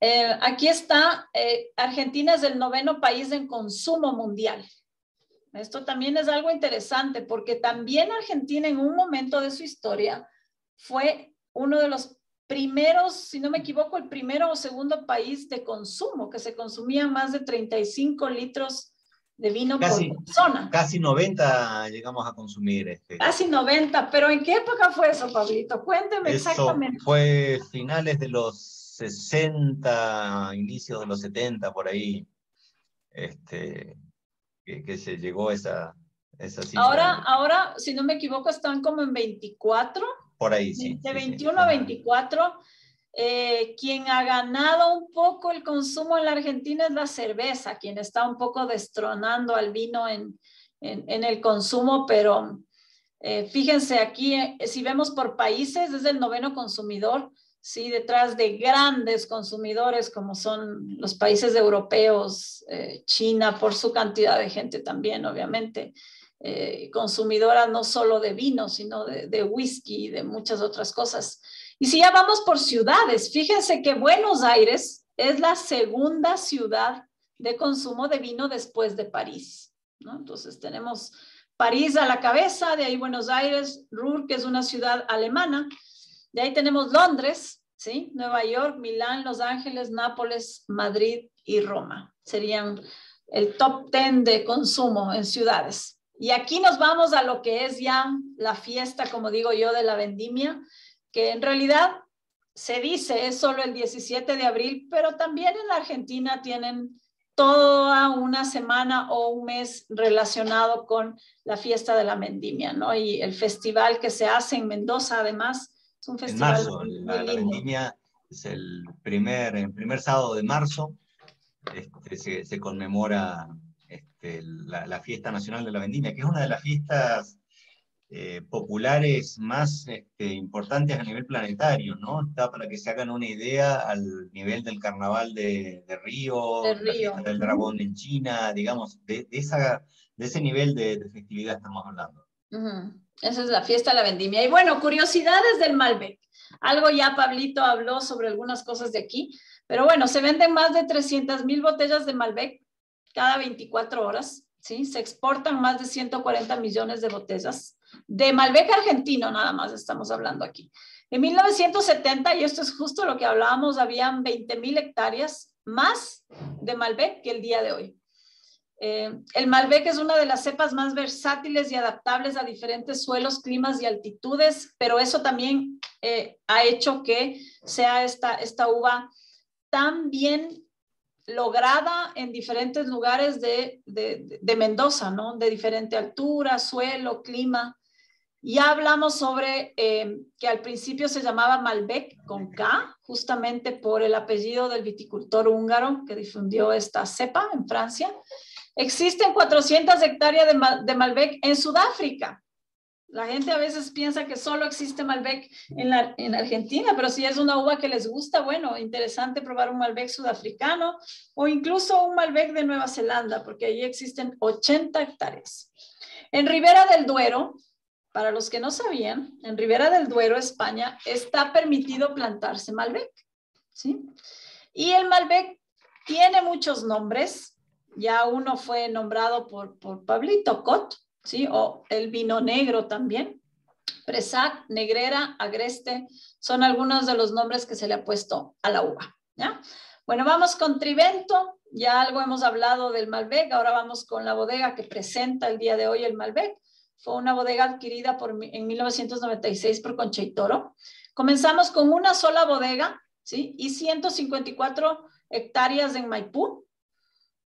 eh, aquí está, eh, Argentina es el noveno país en consumo mundial. Esto también es algo interesante porque también Argentina en un momento de su historia fue uno de los primeros, si no me equivoco, el primero o segundo país de consumo, que se consumía más de 35 litros de vino por persona. Casi 90 llegamos a consumir. Este. Casi 90, pero ¿en qué época fue eso, Pablito? Cuénteme exactamente. Fue finales de los 60, inicios de los 70, por ahí, este, que, se llegó esa, esa cifra. Ahora, ahora, si no me equivoco, están como en 24. Por ahí, sí. De 21 a 24. Eh, quien ha ganado un poco el consumo en la Argentina es la cerveza, quien está un poco destronando al vino en, en, el consumo, pero eh, fíjense aquí, eh, si vemos por países, es el noveno consumidor, ¿sí? detrás de grandes consumidores como son los países europeos, China, por su cantidad de gente también, obviamente. Eh, consumidora no solo de vino, sino de, whisky y de muchas otras cosas. Y si ya vamos por ciudades, fíjense que Buenos Aires es la segunda ciudad de consumo de vino después de París. Entonces tenemos París a la cabeza, de ahí Buenos Aires, Ruhr, que es una ciudad alemana, de ahí tenemos Londres, ¿sí? Nueva York, Milán, Los Ángeles, Nápoles, Madrid y Roma. Serían el top 10 de consumo en ciudades. Y aquí nos vamos a lo que es ya la fiesta, como digo yo, de la vendimia, que en realidad se dice es solo el 17 de abril, pero también en la Argentina tienen toda una semana o un mes relacionado con la fiesta de la vendimia, ¿no? Y el festival que se hace en Mendoza, además, es un festival. En marzo, la, vendimia es el primer, el primer sábado de marzo, este, se, se conmemora este, la, fiesta nacional de la vendimia, que es una de las fiestas eh, populares más este, importantes a nivel planetario, ¿no? Está para que se hagan una idea al nivel del carnaval de, Río, del dragón en China, digamos, de, esa, de ese nivel de, festividad estamos hablando. Esa es la fiesta de la vendimia. Y bueno, curiosidades del Malbec. Algo ya Pablito habló sobre algunas cosas de aquí, pero bueno, se venden más de 300 mil botellas de Malbec cada 24 horas, ¿sí? Se exportan más de 140 millones de botellas. De Malbec argentino nada más estamos hablando aquí. En 1970, y esto es justo lo que hablábamos, habían 20 mil hectáreas más de Malbec que el día de hoy. Eh, el Malbec es una de las cepas más versátiles y adaptables a diferentes suelos, climas y altitudes, pero eso también eh, ha hecho que sea esta, esta uva tan bien lograda en diferentes lugares de, Mendoza, ¿no? De diferente altura, suelo, clima. Ya hablamos sobre eh, que al principio se llamaba Malbec con K, justamente por el apellido del viticultor húngaro que difundió esta cepa en Francia. Existen 400 hectáreas de, de Malbec en Sudáfrica. La gente a veces piensa que solo existe Malbec en, la, en Argentina, pero si es una uva que les gusta, bueno, interesante probar un Malbec sudafricano o incluso un Malbec de Nueva Zelanda, porque allí existen 80 hectáreas. En Ribera del Duero, para los que no sabían, en Ribera del Duero, España, está permitido plantarse Malbec. ¿sí? Y el Malbec tiene muchos nombres. Ya uno fue nombrado por, por Pablito Cot, ¿sí? O el vino negro también. Presac, Negrera, Agreste, son algunos de los nombres que se le ha puesto a la uva. Bueno, vamos con Trivento, ya algo hemos hablado del Malbec, ahora vamos con la bodega que presenta el día de hoy el Malbec. Fue una bodega adquirida por, en 1996 por Concha y Toro. Comenzamos con una sola bodega, ¿sí? Y 154 hectáreas en Maipú.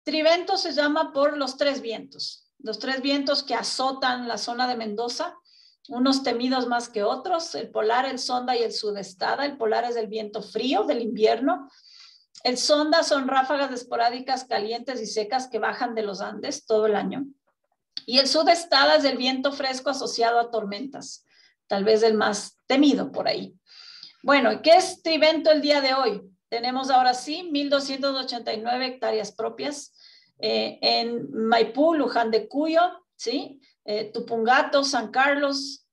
Trivento se llama por los tres vientos, los tres vientos que azotan la zona de Mendoza, unos temidos más que otros, el polar, el sonda y el sudestada. El polar es el viento frío del invierno. El sonda son ráfagas esporádicas calientes y secas que bajan de los Andes todo el año. Y el sudestada es el viento fresco asociado a tormentas, tal vez el más temido por ahí. Bueno, ¿qué es Trivento el día de hoy? Tenemos ahora sí 1.289 hectáreas propias, eh, en Maipú, Luján de Cuyo, ¿sí? Eh, Tupungato, San Carlos,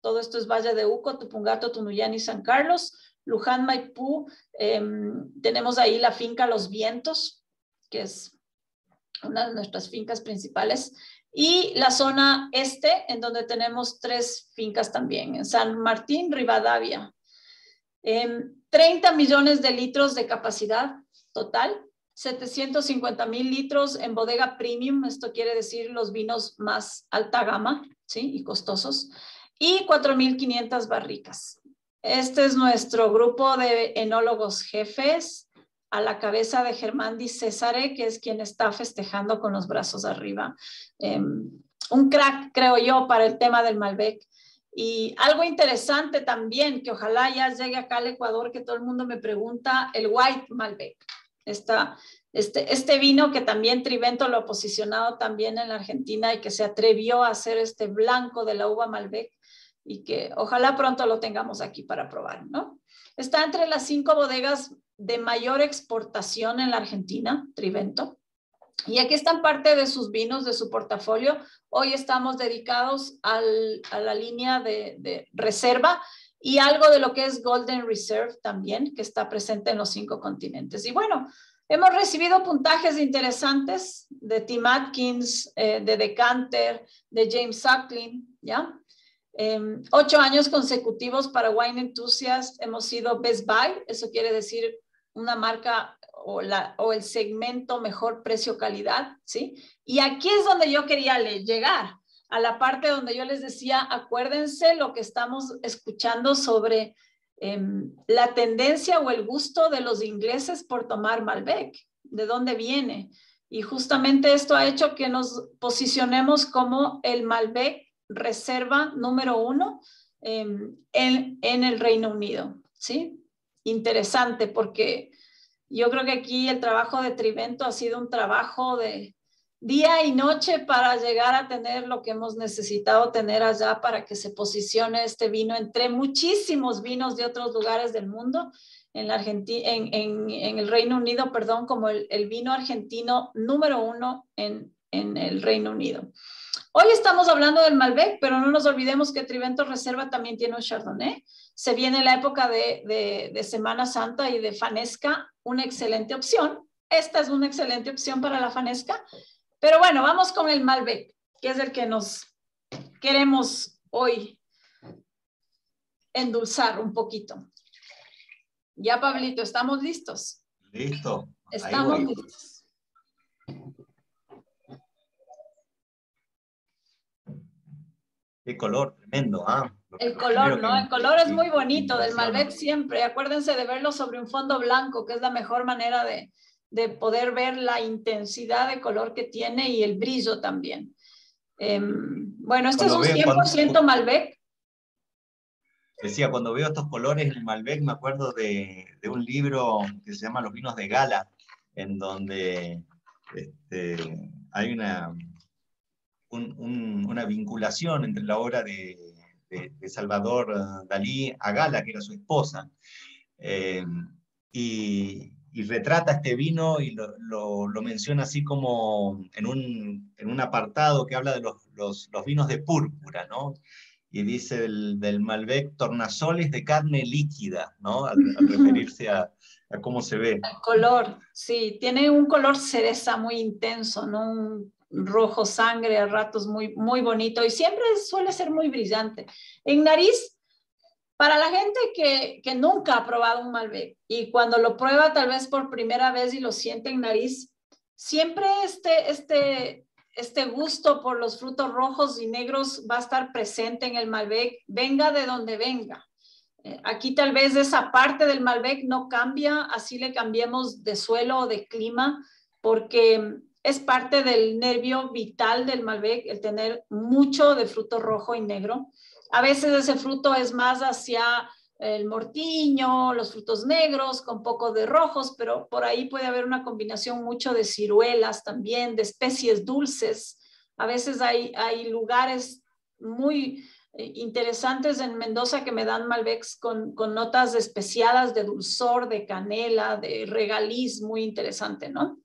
todo esto es Valle de Uco, Tupungato, Tunuyán y San Carlos. Luján, Maipú, em, tenemos ahí la finca Los Vientos, que es una de nuestras fincas principales. y la zona este, en donde tenemos tres fincas también, en San Martín, Rivadavia. 30 millones de litros de capacidad total, 750 mil litros en bodega premium, esto quiere decir los vinos más alta gama, ¿sí? Y costosos, y 4.500 barricas. Este es nuestro grupo de enólogos jefes, a la cabeza de Germán Di Césare, que es quien está festejando con los brazos arriba. Em, un crack, creo yo, para el tema del Malbec. Y algo interesante también, que ojalá ya llegue acá al Ecuador, que todo el mundo me pregunta, el White Malbec. Este, este vino que también Trivento lo ha posicionado también en la Argentina y que se atrevió a hacer este blanco de la uva Malbec y que ojalá pronto lo tengamos aquí para probar. Está entre las cinco bodegas de mayor exportación en la Argentina, Trivento. Y aquí están parte de sus vinos, de su portafolio. Hoy estamos dedicados a la línea de, reserva y algo de lo que es Golden Reserve también, que está presente en los cinco continentes. Y bueno, hemos recibido puntajes interesantes de Tim Atkins, eh, de Decanter, de James Suckling, ¿ya? Em, ocho años consecutivos para Wine Enthusiast hemos sido Best Buy, eso quiere decir una marca o, la, o el segmento mejor precio-calidad, ¿sí? Y aquí es donde yo quería llegar, a la parte donde yo les decía, acuérdense lo que estamos escuchando sobre em, la tendencia o el gusto de los ingleses por tomar Malbec, de dónde viene. Y justamente esto ha hecho que nos posicionemos como el Malbec reserva número uno em, en, el Reino Unido, ¿sí? Interesante porque yo creo que aquí el trabajo de Trivento ha sido un trabajo de día y noche para llegar a tener lo que hemos necesitado tener allá para que se posicione este vino entre muchísimos vinos de otros lugares del mundo en, la Argentina, en, en, en el Reino Unido, perdón, como el, el vino argentino número uno en, en el Reino Unido. Hoy estamos hablando del Malbec, pero no nos olvidemos que Trivento Reserva también tiene un Chardonnay. Se viene la época de, de, Semana Santa y de Fanesca, una excelente opción. Esta es una excelente opción para la Fanesca. Pero bueno, vamos con el Malbec, que es el que nos queremos hoy endulzar un poquito. Ya, Pablito, ¿estamos listos? Listo. Estamos listos. Qué color tremendo, ¿ah? El color, ¿no? El color es muy bonito del Malbec siempre. Acuérdense de verlo sobre un fondo blanco, que es la mejor manera de, de poder ver la intensidad de color que tiene y el brillo también. Em, bueno, este es un 100% Malbec. Decía, cuando veo estos colores en el Malbec, me acuerdo de, de, un libro que se llama Los vinos de Gala, en donde este, hay una, una vinculación entre la obra de, Salvador eh, Dalí a Gala, que era su esposa, eh, y, retrata este vino y lo, menciona así como en un, en un, apartado que habla de los, los, vinos de púrpura, ¿no? Y dice del, Malbec tornasoles de carne líquida, ¿no? Al, referirse a, a, cómo se ve. El color, sí, tiene un color cereza muy intenso, ¿no? Un rojo sangre, a ratos muy, muy bonito y siempre suele ser muy brillante. En nariz, para la gente que, que nunca ha probado un Malbec y cuando lo prueba tal vez por primera vez y lo siente en nariz, siempre este, este, este gusto por los frutos rojos y negros va a estar presente en el Malbec, venga de donde venga. Eh, aquí tal vez esa parte del Malbec no cambia, así le cambiemos de suelo o de clima, porque es parte del nervio vital del Malbec el tener mucho de fruto rojo y negro. A veces ese fruto es más hacia el mortiño, los frutos negros con poco de rojos, pero por ahí puede haber una combinación mucho de ciruelas también, de especies dulces. A veces hay, hay lugares muy eh, interesantes en Mendoza que me dan Malbecs con, con notas especiadas de dulzor, de canela, de regaliz, muy interesante, ¿no?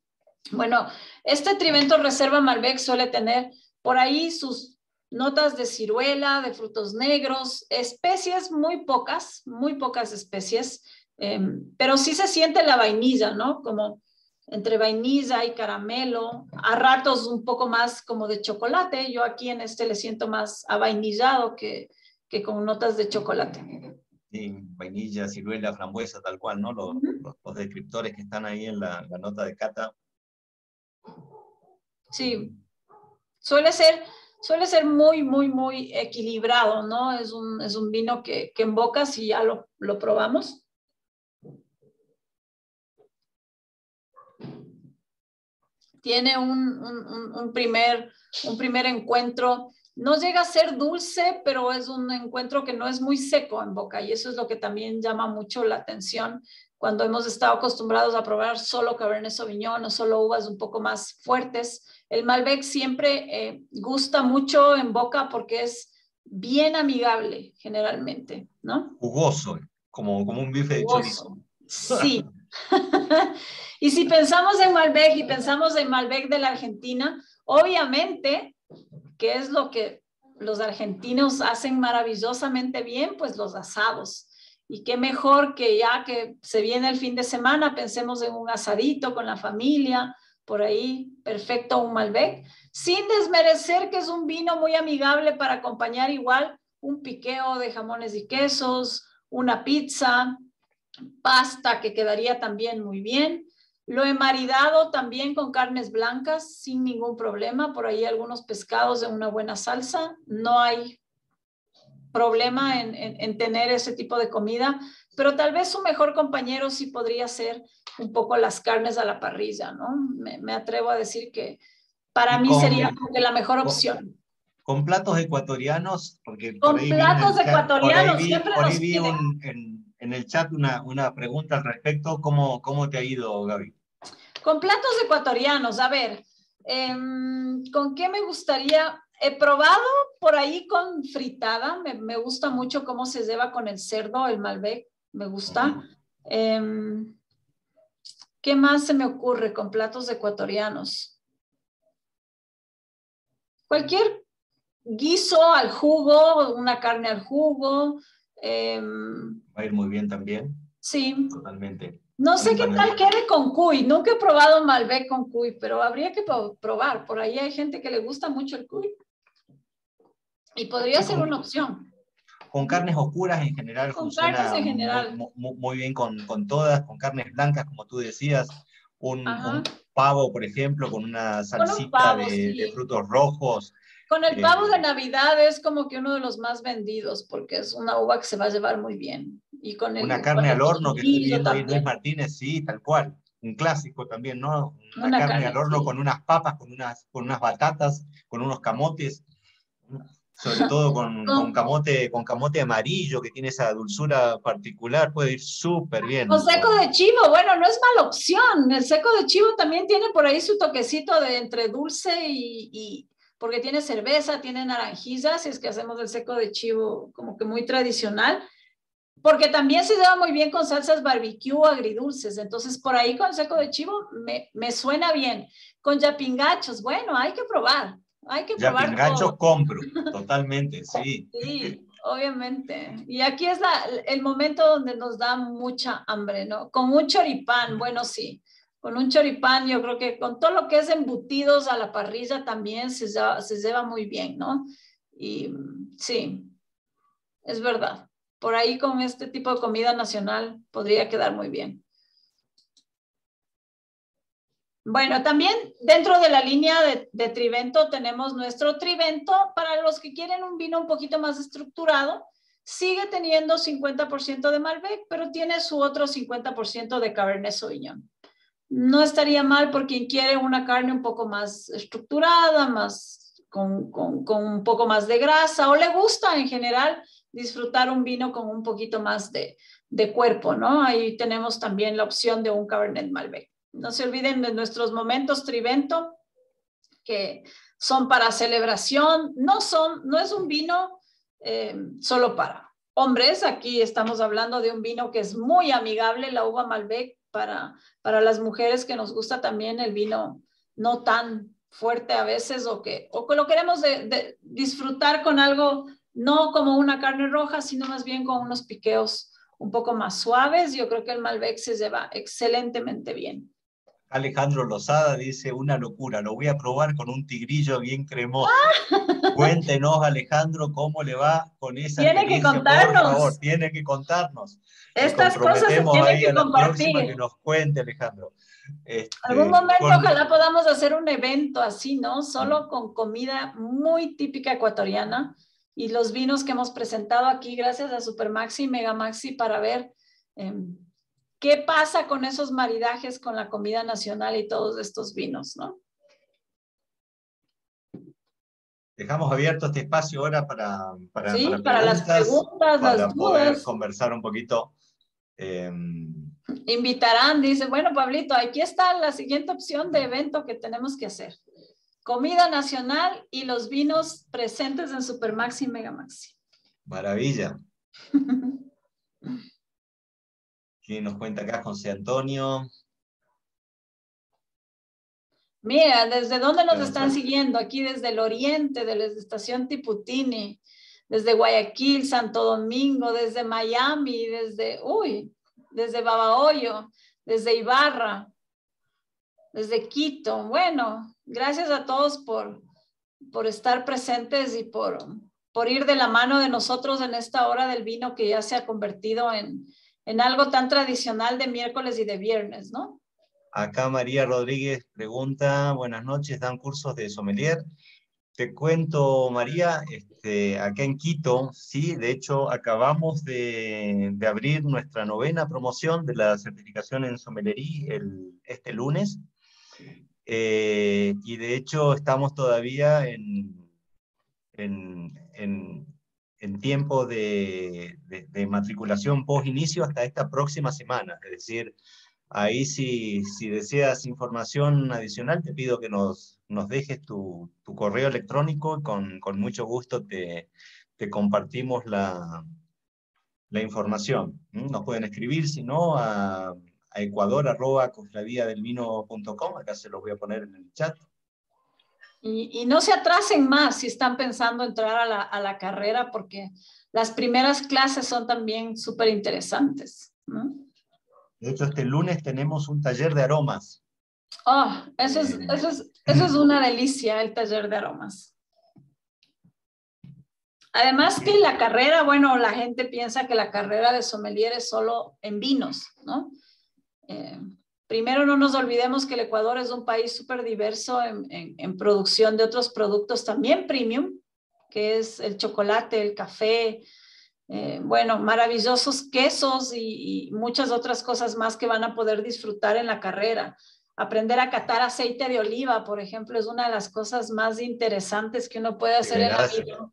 Bueno, este Trivento Reserva Malbec suele tener por ahí sus notas de ciruela, de frutos negros, especies muy pocas, muy pocas especies, em, pero sí se siente la vainilla, ¿no? Como entre vainilla y caramelo, a ratos un poco más como de chocolate. Yo aquí en este le siento más avainillado que, que con notas de chocolate. Sí, vainilla, ciruela, frambuesa, tal cual, ¿no? Los, los, descriptores que están ahí en la, la, nota de cata. Sí, suele ser, suele ser muy, muy, muy equilibrado, ¿no? Es un, es un vino que, que en boca, si ya lo, lo probamos. Tiene un, un, un, primer, un primer encuentro. No llega a ser dulce, pero es un encuentro que no es muy seco en boca y eso es lo que también llama mucho la atención cuando hemos estado acostumbrados a probar solo Cabernet Sauvignon o solo uvas un poco más fuertes el Malbec siempre eh, gusta mucho en boca porque es bien amigable generalmente, ¿no? Jugoso, como, como un bife de chorizo. Sí. *laughs* y si pensamos en Malbec y pensamos en Malbec de la Argentina, obviamente, ¿qué es lo que los argentinos hacen maravillosamente bien? Pues los asados. Y qué mejor que ya que se viene el fin de semana, pensemos en un asadito con la familia, por ahí, perfecto un Malbec, sin desmerecer que es un vino muy amigable para acompañar igual un piqueo de jamones y quesos, una pizza, pasta que quedaría también muy bien. Lo he maridado también con carnes blancas sin ningún problema. Por ahí algunos pescados de una buena salsa. No hay problema en, en, tener ese tipo de comida, pero tal vez su mejor compañero sí podría ser un poco las carnes a la parrilla, ¿no? Me, atrevo a decir que para mí sería la mejor opción. Con, platos ecuatorianos, porque con platos ecuatorianos, siempre por ahí vi en, en, el chat una, una pregunta al respecto, ¿cómo, cómo te ha ido, Gaby? Con platos ecuatorianos, a ver, em, ¿con qué me gustaría? He probado por ahí con fritada, me, me, gusta mucho cómo se lleva con el cerdo, el Malbec, me gusta. Em, ¿Qué más se me ocurre con platos ecuatorianos? Cualquier guiso al jugo, una carne al jugo. Em, Va a ir muy bien también. Sí. Totalmente. No sé qué tal quede con cuy. Nunca he probado Malbec con cuy, pero habría que probar. Por ahí hay gente que le gusta mucho el cuy. Y podría ser una opción. Con carnes oscuras en general con funciona en general. Muy, bien con, con, todas, con carnes blancas, como tú decías. Un, pavo, por ejemplo, con una salsita de, frutos rojos. Con el pavo de eh, Navidad es como que uno de los más vendidos, porque es una uva que se va a llevar muy bien. Y con el, una carne al horno que estoy viendo ahí Luis Martínez, sí, tal cual. Un clásico también, ¿no? Una, carne, al horno con unas papas, con unas, con unas batatas, con unos camotes sobre todo con, *laughs* con, camote, con camote amarillo, que tiene esa dulzura particular, puede ir súper bien. Con seco de chivo, bueno, no es mala opción. El seco de chivo también tiene por ahí su toquecito de entre dulce y, y porque tiene cerveza, tiene naranjillas, si es que hacemos el seco de chivo como que muy tradicional. Porque también se lleva muy bien con salsas barbecue agridulces. Entonces, por ahí con seco de chivo me, me suena bien. Con yapingachos, bueno, hay que probar. Hay que ya probar pingacho compro, *laughs* totalmente, sí. Sí, obviamente. Y aquí es la, el momento donde nos da mucha hambre, ¿no? Con un choripán, bueno, sí. Con un choripán, yo creo que con todo lo que es embutidos a la parrilla también se se lleva muy bien, ¿no? Y sí, es verdad. Por ahí con este tipo de comida nacional podría quedar muy bien. Bueno, también dentro de la línea de, Trivento tenemos nuestro Trivento. Para los que quieren un vino un poquito más estructurado, sigue teniendo 50% de Malbec, pero tiene su otro 50% de Cabernet Sauvignon. No estaría mal por quien quiere una carne un poco más estructurada, más con, un poco más de grasa, o le gusta en general disfrutar un vino con un poquito más de, de cuerpo, ¿no? Ahí tenemos también la opción de un Cabernet Malbec. No se olviden de nuestros momentos Trivento, que son para celebración, no son, no es un vino eh, solo para hombres. Aquí estamos hablando de un vino que es muy amigable, la uva Malbec, para, para las mujeres que nos gusta también el vino no tan fuerte a veces o que, o que lo queremos de, disfrutar con algo, no como una carne roja, sino más bien con unos piqueos un poco más suaves. Yo creo que el Malbec se lleva excelentemente bien. Alejandro Lozada dice, una locura, lo voy a probar con un tigrillo bien cremoso. *laughs* Cuéntenos, Alejandro, cómo le va con esa Tiene que contarnos. Por favor, tiene que contarnos. Estas cosas se tienen que compartir. Que nos cuente, Alejandro. Este, Algún momento ojalá podamos hacer un evento así, ¿no? Solo con comida muy típica ecuatoriana y los vinos que hemos presentado aquí gracias a Supermaxi y Megamaxi para ver em, qué pasa con esos maridajes con la comida nacional y todos estos vinos, ¿no? Dejamos abierto este espacio ahora para, para, para, las preguntas, para las poder conversar un poquito. Em, Invitarán, dice, bueno, Pablito, aquí está la siguiente opción de evento que tenemos que hacer. Comida nacional y los vinos presentes en Supermaxi y Megamaxi. Maravilla. *laughs* ¿Quién nos cuenta acá? José Antonio. Mira, ¿desde dónde nos están siguiendo? Aquí desde el oriente, desde la estación Tiputini, desde Guayaquil, Santo Domingo, desde Miami, desde, uy, desde Babahoyo, desde Ibarra, desde Quito. Bueno, gracias a todos por, por estar presentes y por, por ir de la mano de nosotros en esta hora del vino que ya se ha convertido en, en algo tan tradicional de miércoles y de viernes, ¿no? Acá María Rodríguez pregunta, buenas noches, dan cursos de sommelier. Te cuento, María, este, acá en Quito, sí, de hecho acabamos de, abrir nuestra novena promoción de la certificación en sommelería el, este lunes. Eh, y de hecho estamos todavía en, en, en, tiempo de, matriculación post-inicio hasta esta próxima semana. Es decir, Ahí si, si deseas información adicional, te pido que nos, dejes tu, correo electrónico y con, mucho gusto te, compartimos la, información. Nos pueden escribir, si no, a, a ecuador acá se los voy a poner en el chat. Y, y, no se atrasen más si están pensando entrar a la, a la carrera, porque las primeras clases son también súper interesantes. ¿no? De hecho, este lunes tenemos un taller de aromas. Oh, eso es, eso es, eso es una delicia, el taller de aromas. Además que la carrera, bueno, la gente piensa que la carrera de sommelier es solo en vinos, ¿no? Eh, primero no nos olvidemos que el Ecuador es un país súper diverso en, en, producción de otros productos también premium, que es el chocolate, el café, eh, bueno, maravillosos quesos y, muchas otras cosas más que van a poder disfrutar en la carrera. Aprender a catar aceite de oliva, por ejemplo, es una de las cosas más interesantes que uno puede hacer en la vida.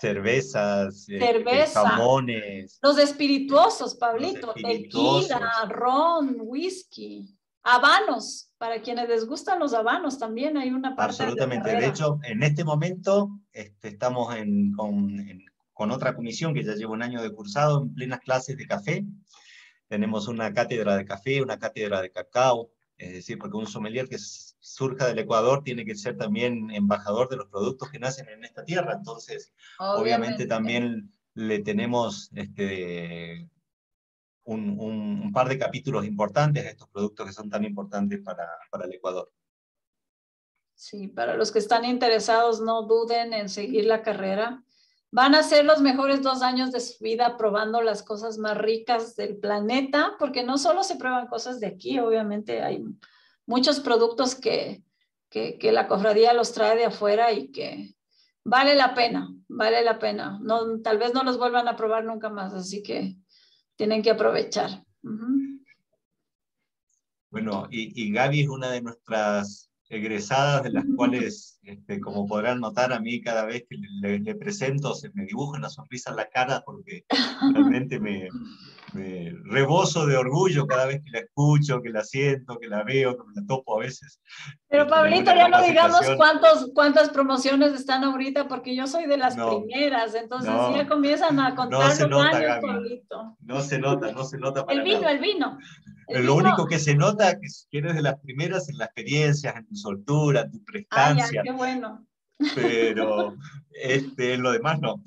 Cervezas, eh, Cerveza. jamones. Los espirituosos, Pablito, tequila, ron, whisky, habanos. Para quienes les gustan los habanos también hay una parte. Absolutamente. De, hecho, en este momento este, estamos en, con, en con otra comisión que ya lleva un año de cursado en plenas clases de café. Tenemos una cátedra de café, una cátedra de cacao, es decir, porque un sommelier que surja del Ecuador tiene que ser también embajador de los productos que nacen en esta tierra. Entonces, obviamente, también le tenemos este, un, un, par de capítulos importantes a estos productos que son tan importantes para, para el Ecuador. Sí, para los que están interesados, no duden en seguir la carrera. Van a ser los mejores dos años de su vida probando las cosas más ricas del planeta, porque no solo se prueban cosas de aquí, obviamente hay muchos productos que, que, la cofradía los trae de afuera y que vale la pena, vale la pena. No, tal vez no los vuelvan a probar nunca más, así que tienen que aprovechar. Bueno, y, y Gaby es una de nuestras egresadas, de las cuales, este, como podrán notar, a mí cada vez que le, presento se me dibuja una sonrisa en la cara porque *laughs* realmente me, me, rebozo de orgullo cada vez que la escucho, que la siento, que la veo, que me la topo a veces. Pero este, Pablito, ya no digamos cuántos, cuántas promociones están ahorita, porque yo soy de las primeras, entonces ya comienzan a contar no se nota, No se nota, no se nota. el vino, el vino. Lo único que se nota que eres de las primeras en la experiencia, en tu soltura, tu prestancia. qué bueno. Pero este, lo demás no.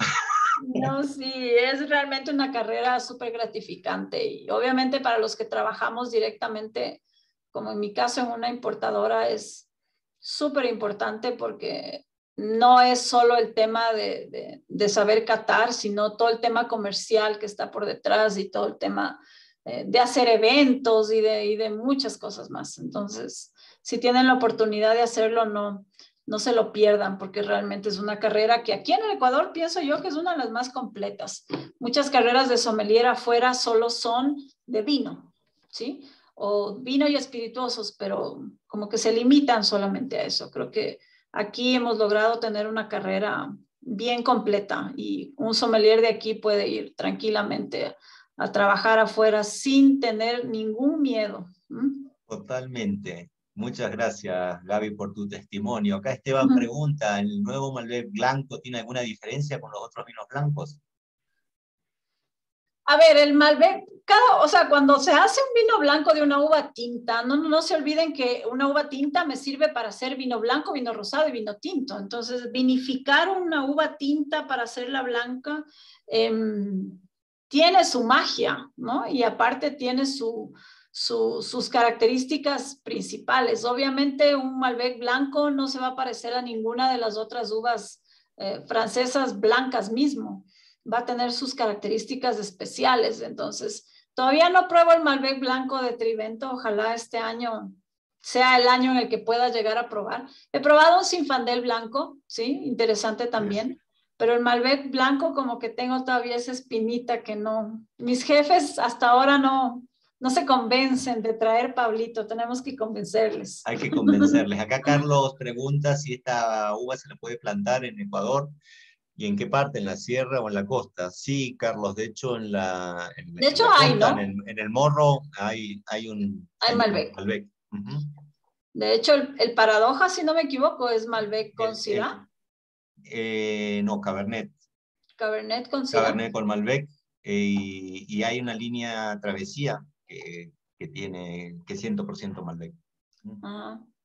No, sí, es realmente una carrera súper gratificante y obviamente para los que trabajamos directamente como en mi caso en una importadora, es súper importante porque no es solo el tema de, saber catar, sino todo el tema comercial que está por detrás y todo el tema eh, de hacer eventos y de, y de muchas cosas más. Entonces, si tienen la oportunidad de hacerlo, no, no se lo pierdan porque realmente es una carrera que aquí en el Ecuador pienso yo que es una de las más completas. Muchas carreras de sommelier afuera solo son de vino, ¿sí? O vino y espirituosos, pero como que se limitan solamente a eso. Creo que aquí hemos logrado tener una carrera bien completa y un sommelier de aquí puede ir tranquilamente a trabajar afuera sin tener ningún miedo. Totalmente. Muchas gracias, Gaby, por tu testimonio. Acá Esteban pregunta, ¿el nuevo Malbec blanco tiene alguna diferencia con los otros vinos blancos? A ver, el Malbec, cada, o sea, cuando se hace un vino blanco de una uva tinta, no, no se olviden que una uva tinta me sirve para hacer vino blanco, vino rosado y vino tinto. Entonces, vinificar una uva tinta para hacerla blanca em, tiene su magia, ¿no? Y aparte tiene su, sus características principales. Obviamente un Malbec blanco no se va a parecer a ninguna de las otras uvas eh, francesas blancas mismo. Va a tener sus características especiales. Entonces, todavía no pruebo el Malbec blanco de Trivento. Ojalá este año sea el año en el que pueda llegar a probar. He probado un Sinfandel blanco, sí, interesante también. Pero el Malbec blanco como que tengo todavía esa espinita que no, mis jefes hasta ahora no, no se convencen de traer Pablito, tenemos que convencerles. Hay que convencerles. *laughs* Acá Carlos pregunta si esta uva se la puede plantar en Ecuador y en qué parte, en la sierra o en la costa. Sí, Carlos, de hecho en la... de hecho hay, ¿no? En el, morro hay, hay un... Hay, Malbec. De hecho, el, paradoja, si no me equivoco, es Malbec con Syrah. Eh, no, Cabernet. Cabernet con Syrah. Cabernet con Malbec. Eh, y hay una línea travesía que, tiene, que 100% Malbec.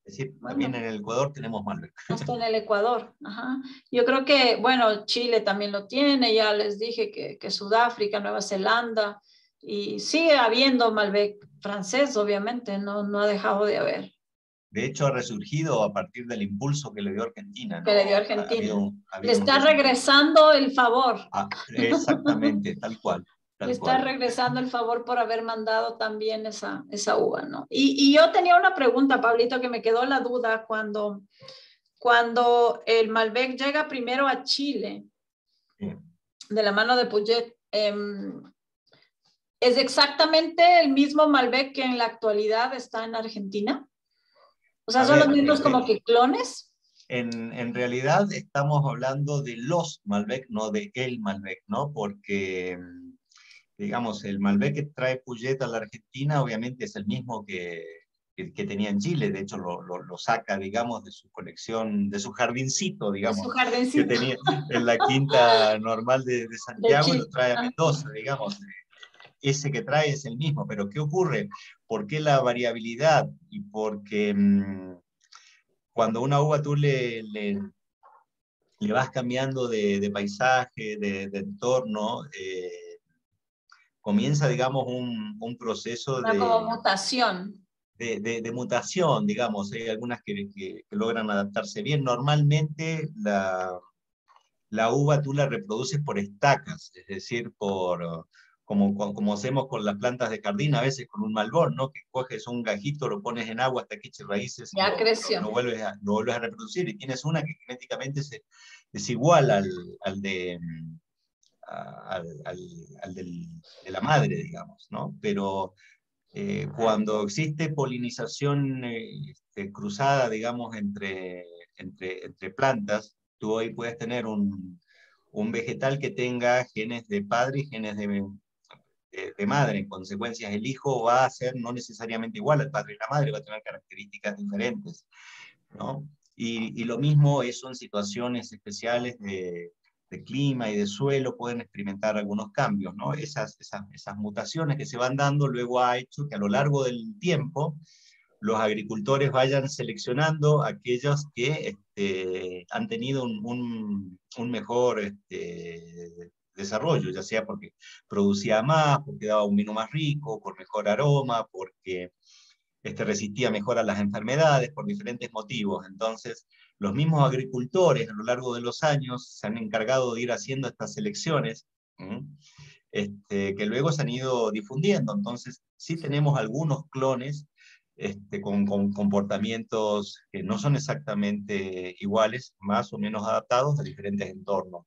Es decir, también en el Ecuador tenemos Malbec. Hasta en el Ecuador, ajá. Yo creo que, bueno, Chile también lo tiene, ya les dije que, que Sudáfrica, Nueva Zelanda, y sigue habiendo Malbec francés, obviamente, no, no ha dejado de haber. De hecho, ha resurgido a partir del impulso que le dio Argentina. Que le dio Argentina. le está regresando el favor. Ah, exactamente, tal cual. Le está regresando el favor por haber mandado también esa, esa uva, ¿no? Y, yo tenía una pregunta, Pablito, que me quedó la duda cuando, cuando el Malbec llega primero a Chile, de la mano de Puget, em, ¿es exactamente el mismo Malbec que en la actualidad está en Argentina? O sea, ¿son los mismos como que clones? En, en, realidad estamos hablando de los Malbec, no de el Malbec, ¿no? Porque em, digamos, el Malbec que trae Puget a la Argentina obviamente es el mismo que, que, tenía en Chile, de hecho lo, lo, saca, digamos, de su colección, de su jardincito, digamos, su jardincito. que tenía en la quinta normal de, de Santiago y lo trae a Mendoza, digamos. Ese que trae es el mismo, pero ¿qué ocurre? ¿Por qué la variabilidad? Y porque mmm, cuando una uva tú le, le, le vas cambiando de, de paisaje, de, de entorno, eh, comienza, digamos, un, un proceso Una de... Como mutación. De, de, mutación, digamos. Hay algunas que, que, logran adaptarse bien. Normalmente la, la uva tú la reproduces por estacas, es decir, por, como, como hacemos con las plantas de jardín, a veces con un malbón, ¿no? Que coges un gajito, lo pones en agua hasta que eche raíces ya y creció. Lo, vuelves a, lo, vuelves a, reproducir. Y tienes una que genéticamente es, es igual al, al de al, al, del, de la madre, digamos, ¿no? Pero eh, cuando existe polinización eh, este, cruzada, digamos, entre, entre, entre, plantas, tú hoy puedes tener un, un, vegetal que tenga genes de padre y genes de, de, de, madre. En consecuencia, el hijo va a ser no necesariamente igual al padre y la madre, va a tener características diferentes, ¿no? Y, y lo mismo son situaciones especiales de, de clima y de suelo pueden experimentar algunos cambios, ¿no? Esas, esas, esas, mutaciones que se van dando luego ha hecho que a lo largo del tiempo los agricultores vayan seleccionando aquellos que este, han tenido un, un, mejor este, desarrollo, ya sea porque producía más, porque daba un vino más rico, por mejor aroma, porque este, resistía mejor a las enfermedades por diferentes motivos. Entonces, los mismos agricultores a lo largo de los años se han encargado de ir haciendo estas selecciones, este, que luego se han ido difundiendo. Entonces, sí tenemos algunos clones este, con, comportamientos que no son exactamente iguales, más o menos adaptados a diferentes entornos.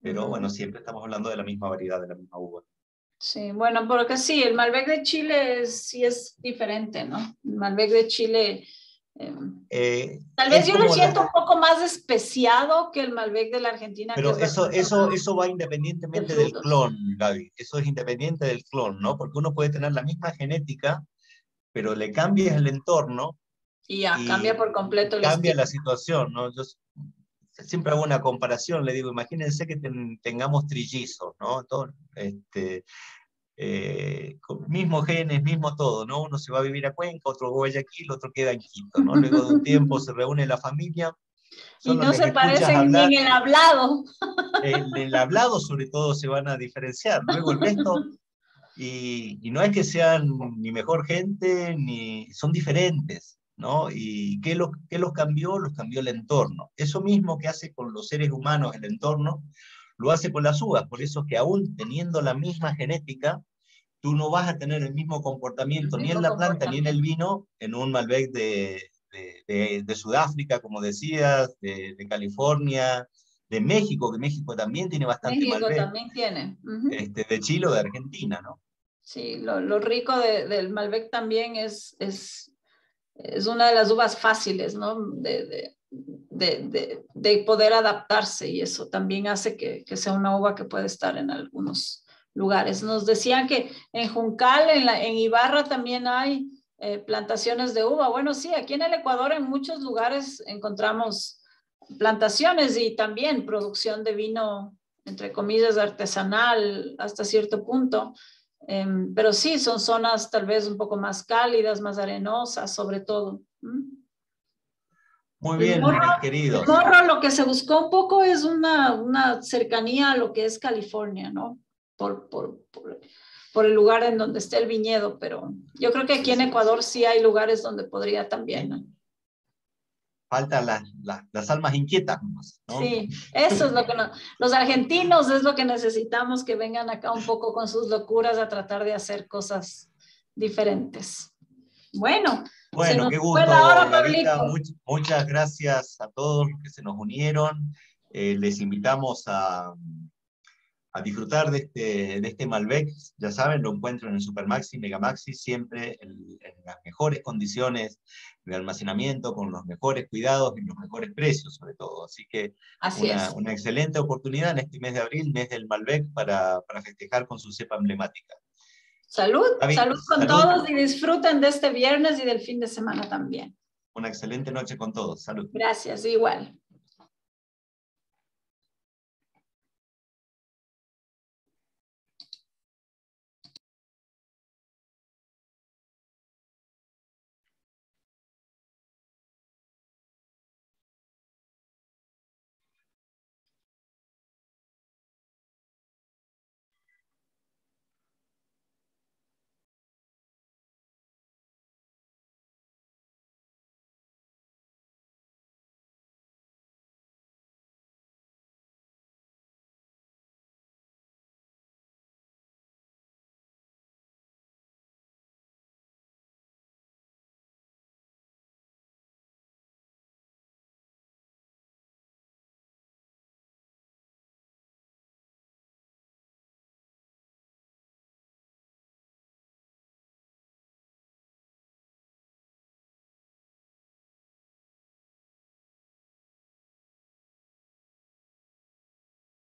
Pero bueno, siempre estamos hablando de la misma variedad, de la misma uva. Sí, bueno, porque sí, el Malbec de Chile sí es diferente, ¿no? El Malbec de Chile... Em, eh, tal vez yo lo siento un poco más especiado que el Malbec de la Argentina. Pero eso, eso, eso va independientemente del clon, Gaby. Eso es independiente del clon, ¿no? Porque uno puede tener la misma genética, pero le cambias el entorno. Y ya, cambia por completo el Cambia la situación, ¿no? Yo siempre hago una comparación, le digo, imagínense que tengamos trillizos, ¿no? Todo, este, eh, mismo genes, mismo todo, ¿no? Uno se va a vivir a Cuenca, otro a Guayaquil, otro queda en Quito, ¿no? Luego de un tiempo se reúne la familia. Y no se parecen ni en el hablado. En el hablado sobre todo se van a diferenciar, luego el resto, y, y no es que sean ni mejor gente, ni son diferentes, ¿no? ¿Y qué los, qué los cambió? Los cambió el entorno. Eso mismo que hace con los seres humanos el entorno, lo hace con las uvas, por eso que aún teniendo la misma genética, tú no vas a tener el mismo comportamiento ni en la planta ni en el vino en un Malbec de, de, Sudáfrica, como decías, de, California, de México, que México también tiene bastante México también tiene. este, de Chile o de Argentina, ¿no? Sí, lo, lo rico del Malbec también es, es, es, una de las uvas fáciles, ¿no? De, de, de, poder adaptarse y eso también hace que, que, sea una uva que puede estar en algunos lugares. Nos decían que en Juncal, en, la, en Ibarra también hay eh, plantaciones de uva. Bueno, sí, aquí en el Ecuador en muchos lugares encontramos plantaciones y también producción de vino, entre comillas, artesanal hasta cierto punto. Em, pero sí, son zonas tal vez un poco más cálidas, más arenosas, sobre todo. Muy bien, querido. Morro lo que se buscó un poco es una, una cercanía a lo que es California, ¿no? Por, por, por, el lugar en donde esté el viñedo, pero yo creo que aquí en Ecuador sí hay lugares donde podría también. ¿no? Faltan las, las, almas inquietas. ¿no? Sí, eso es lo que los argentinos es lo que necesitamos que vengan acá un poco con sus locuras a tratar de hacer cosas diferentes. Bueno, bueno, qué gusto, muchas gracias a todos los que se nos unieron. Eh, les invitamos a, a disfrutar de este, de este Malbec. Ya saben, lo encuentran en el Supermaxi, Megamaxi, siempre en, las mejores condiciones de almacenamiento, con los mejores cuidados y los mejores precios, sobre todo. Así que una, una, excelente oportunidad en este mes de abril, mes del Malbec, para, para festejar con su cepa emblemática. Salud, salud con todos y disfruten de este viernes y del fin de semana también. Una excelente noche con todos. Salud. Gracias, igual.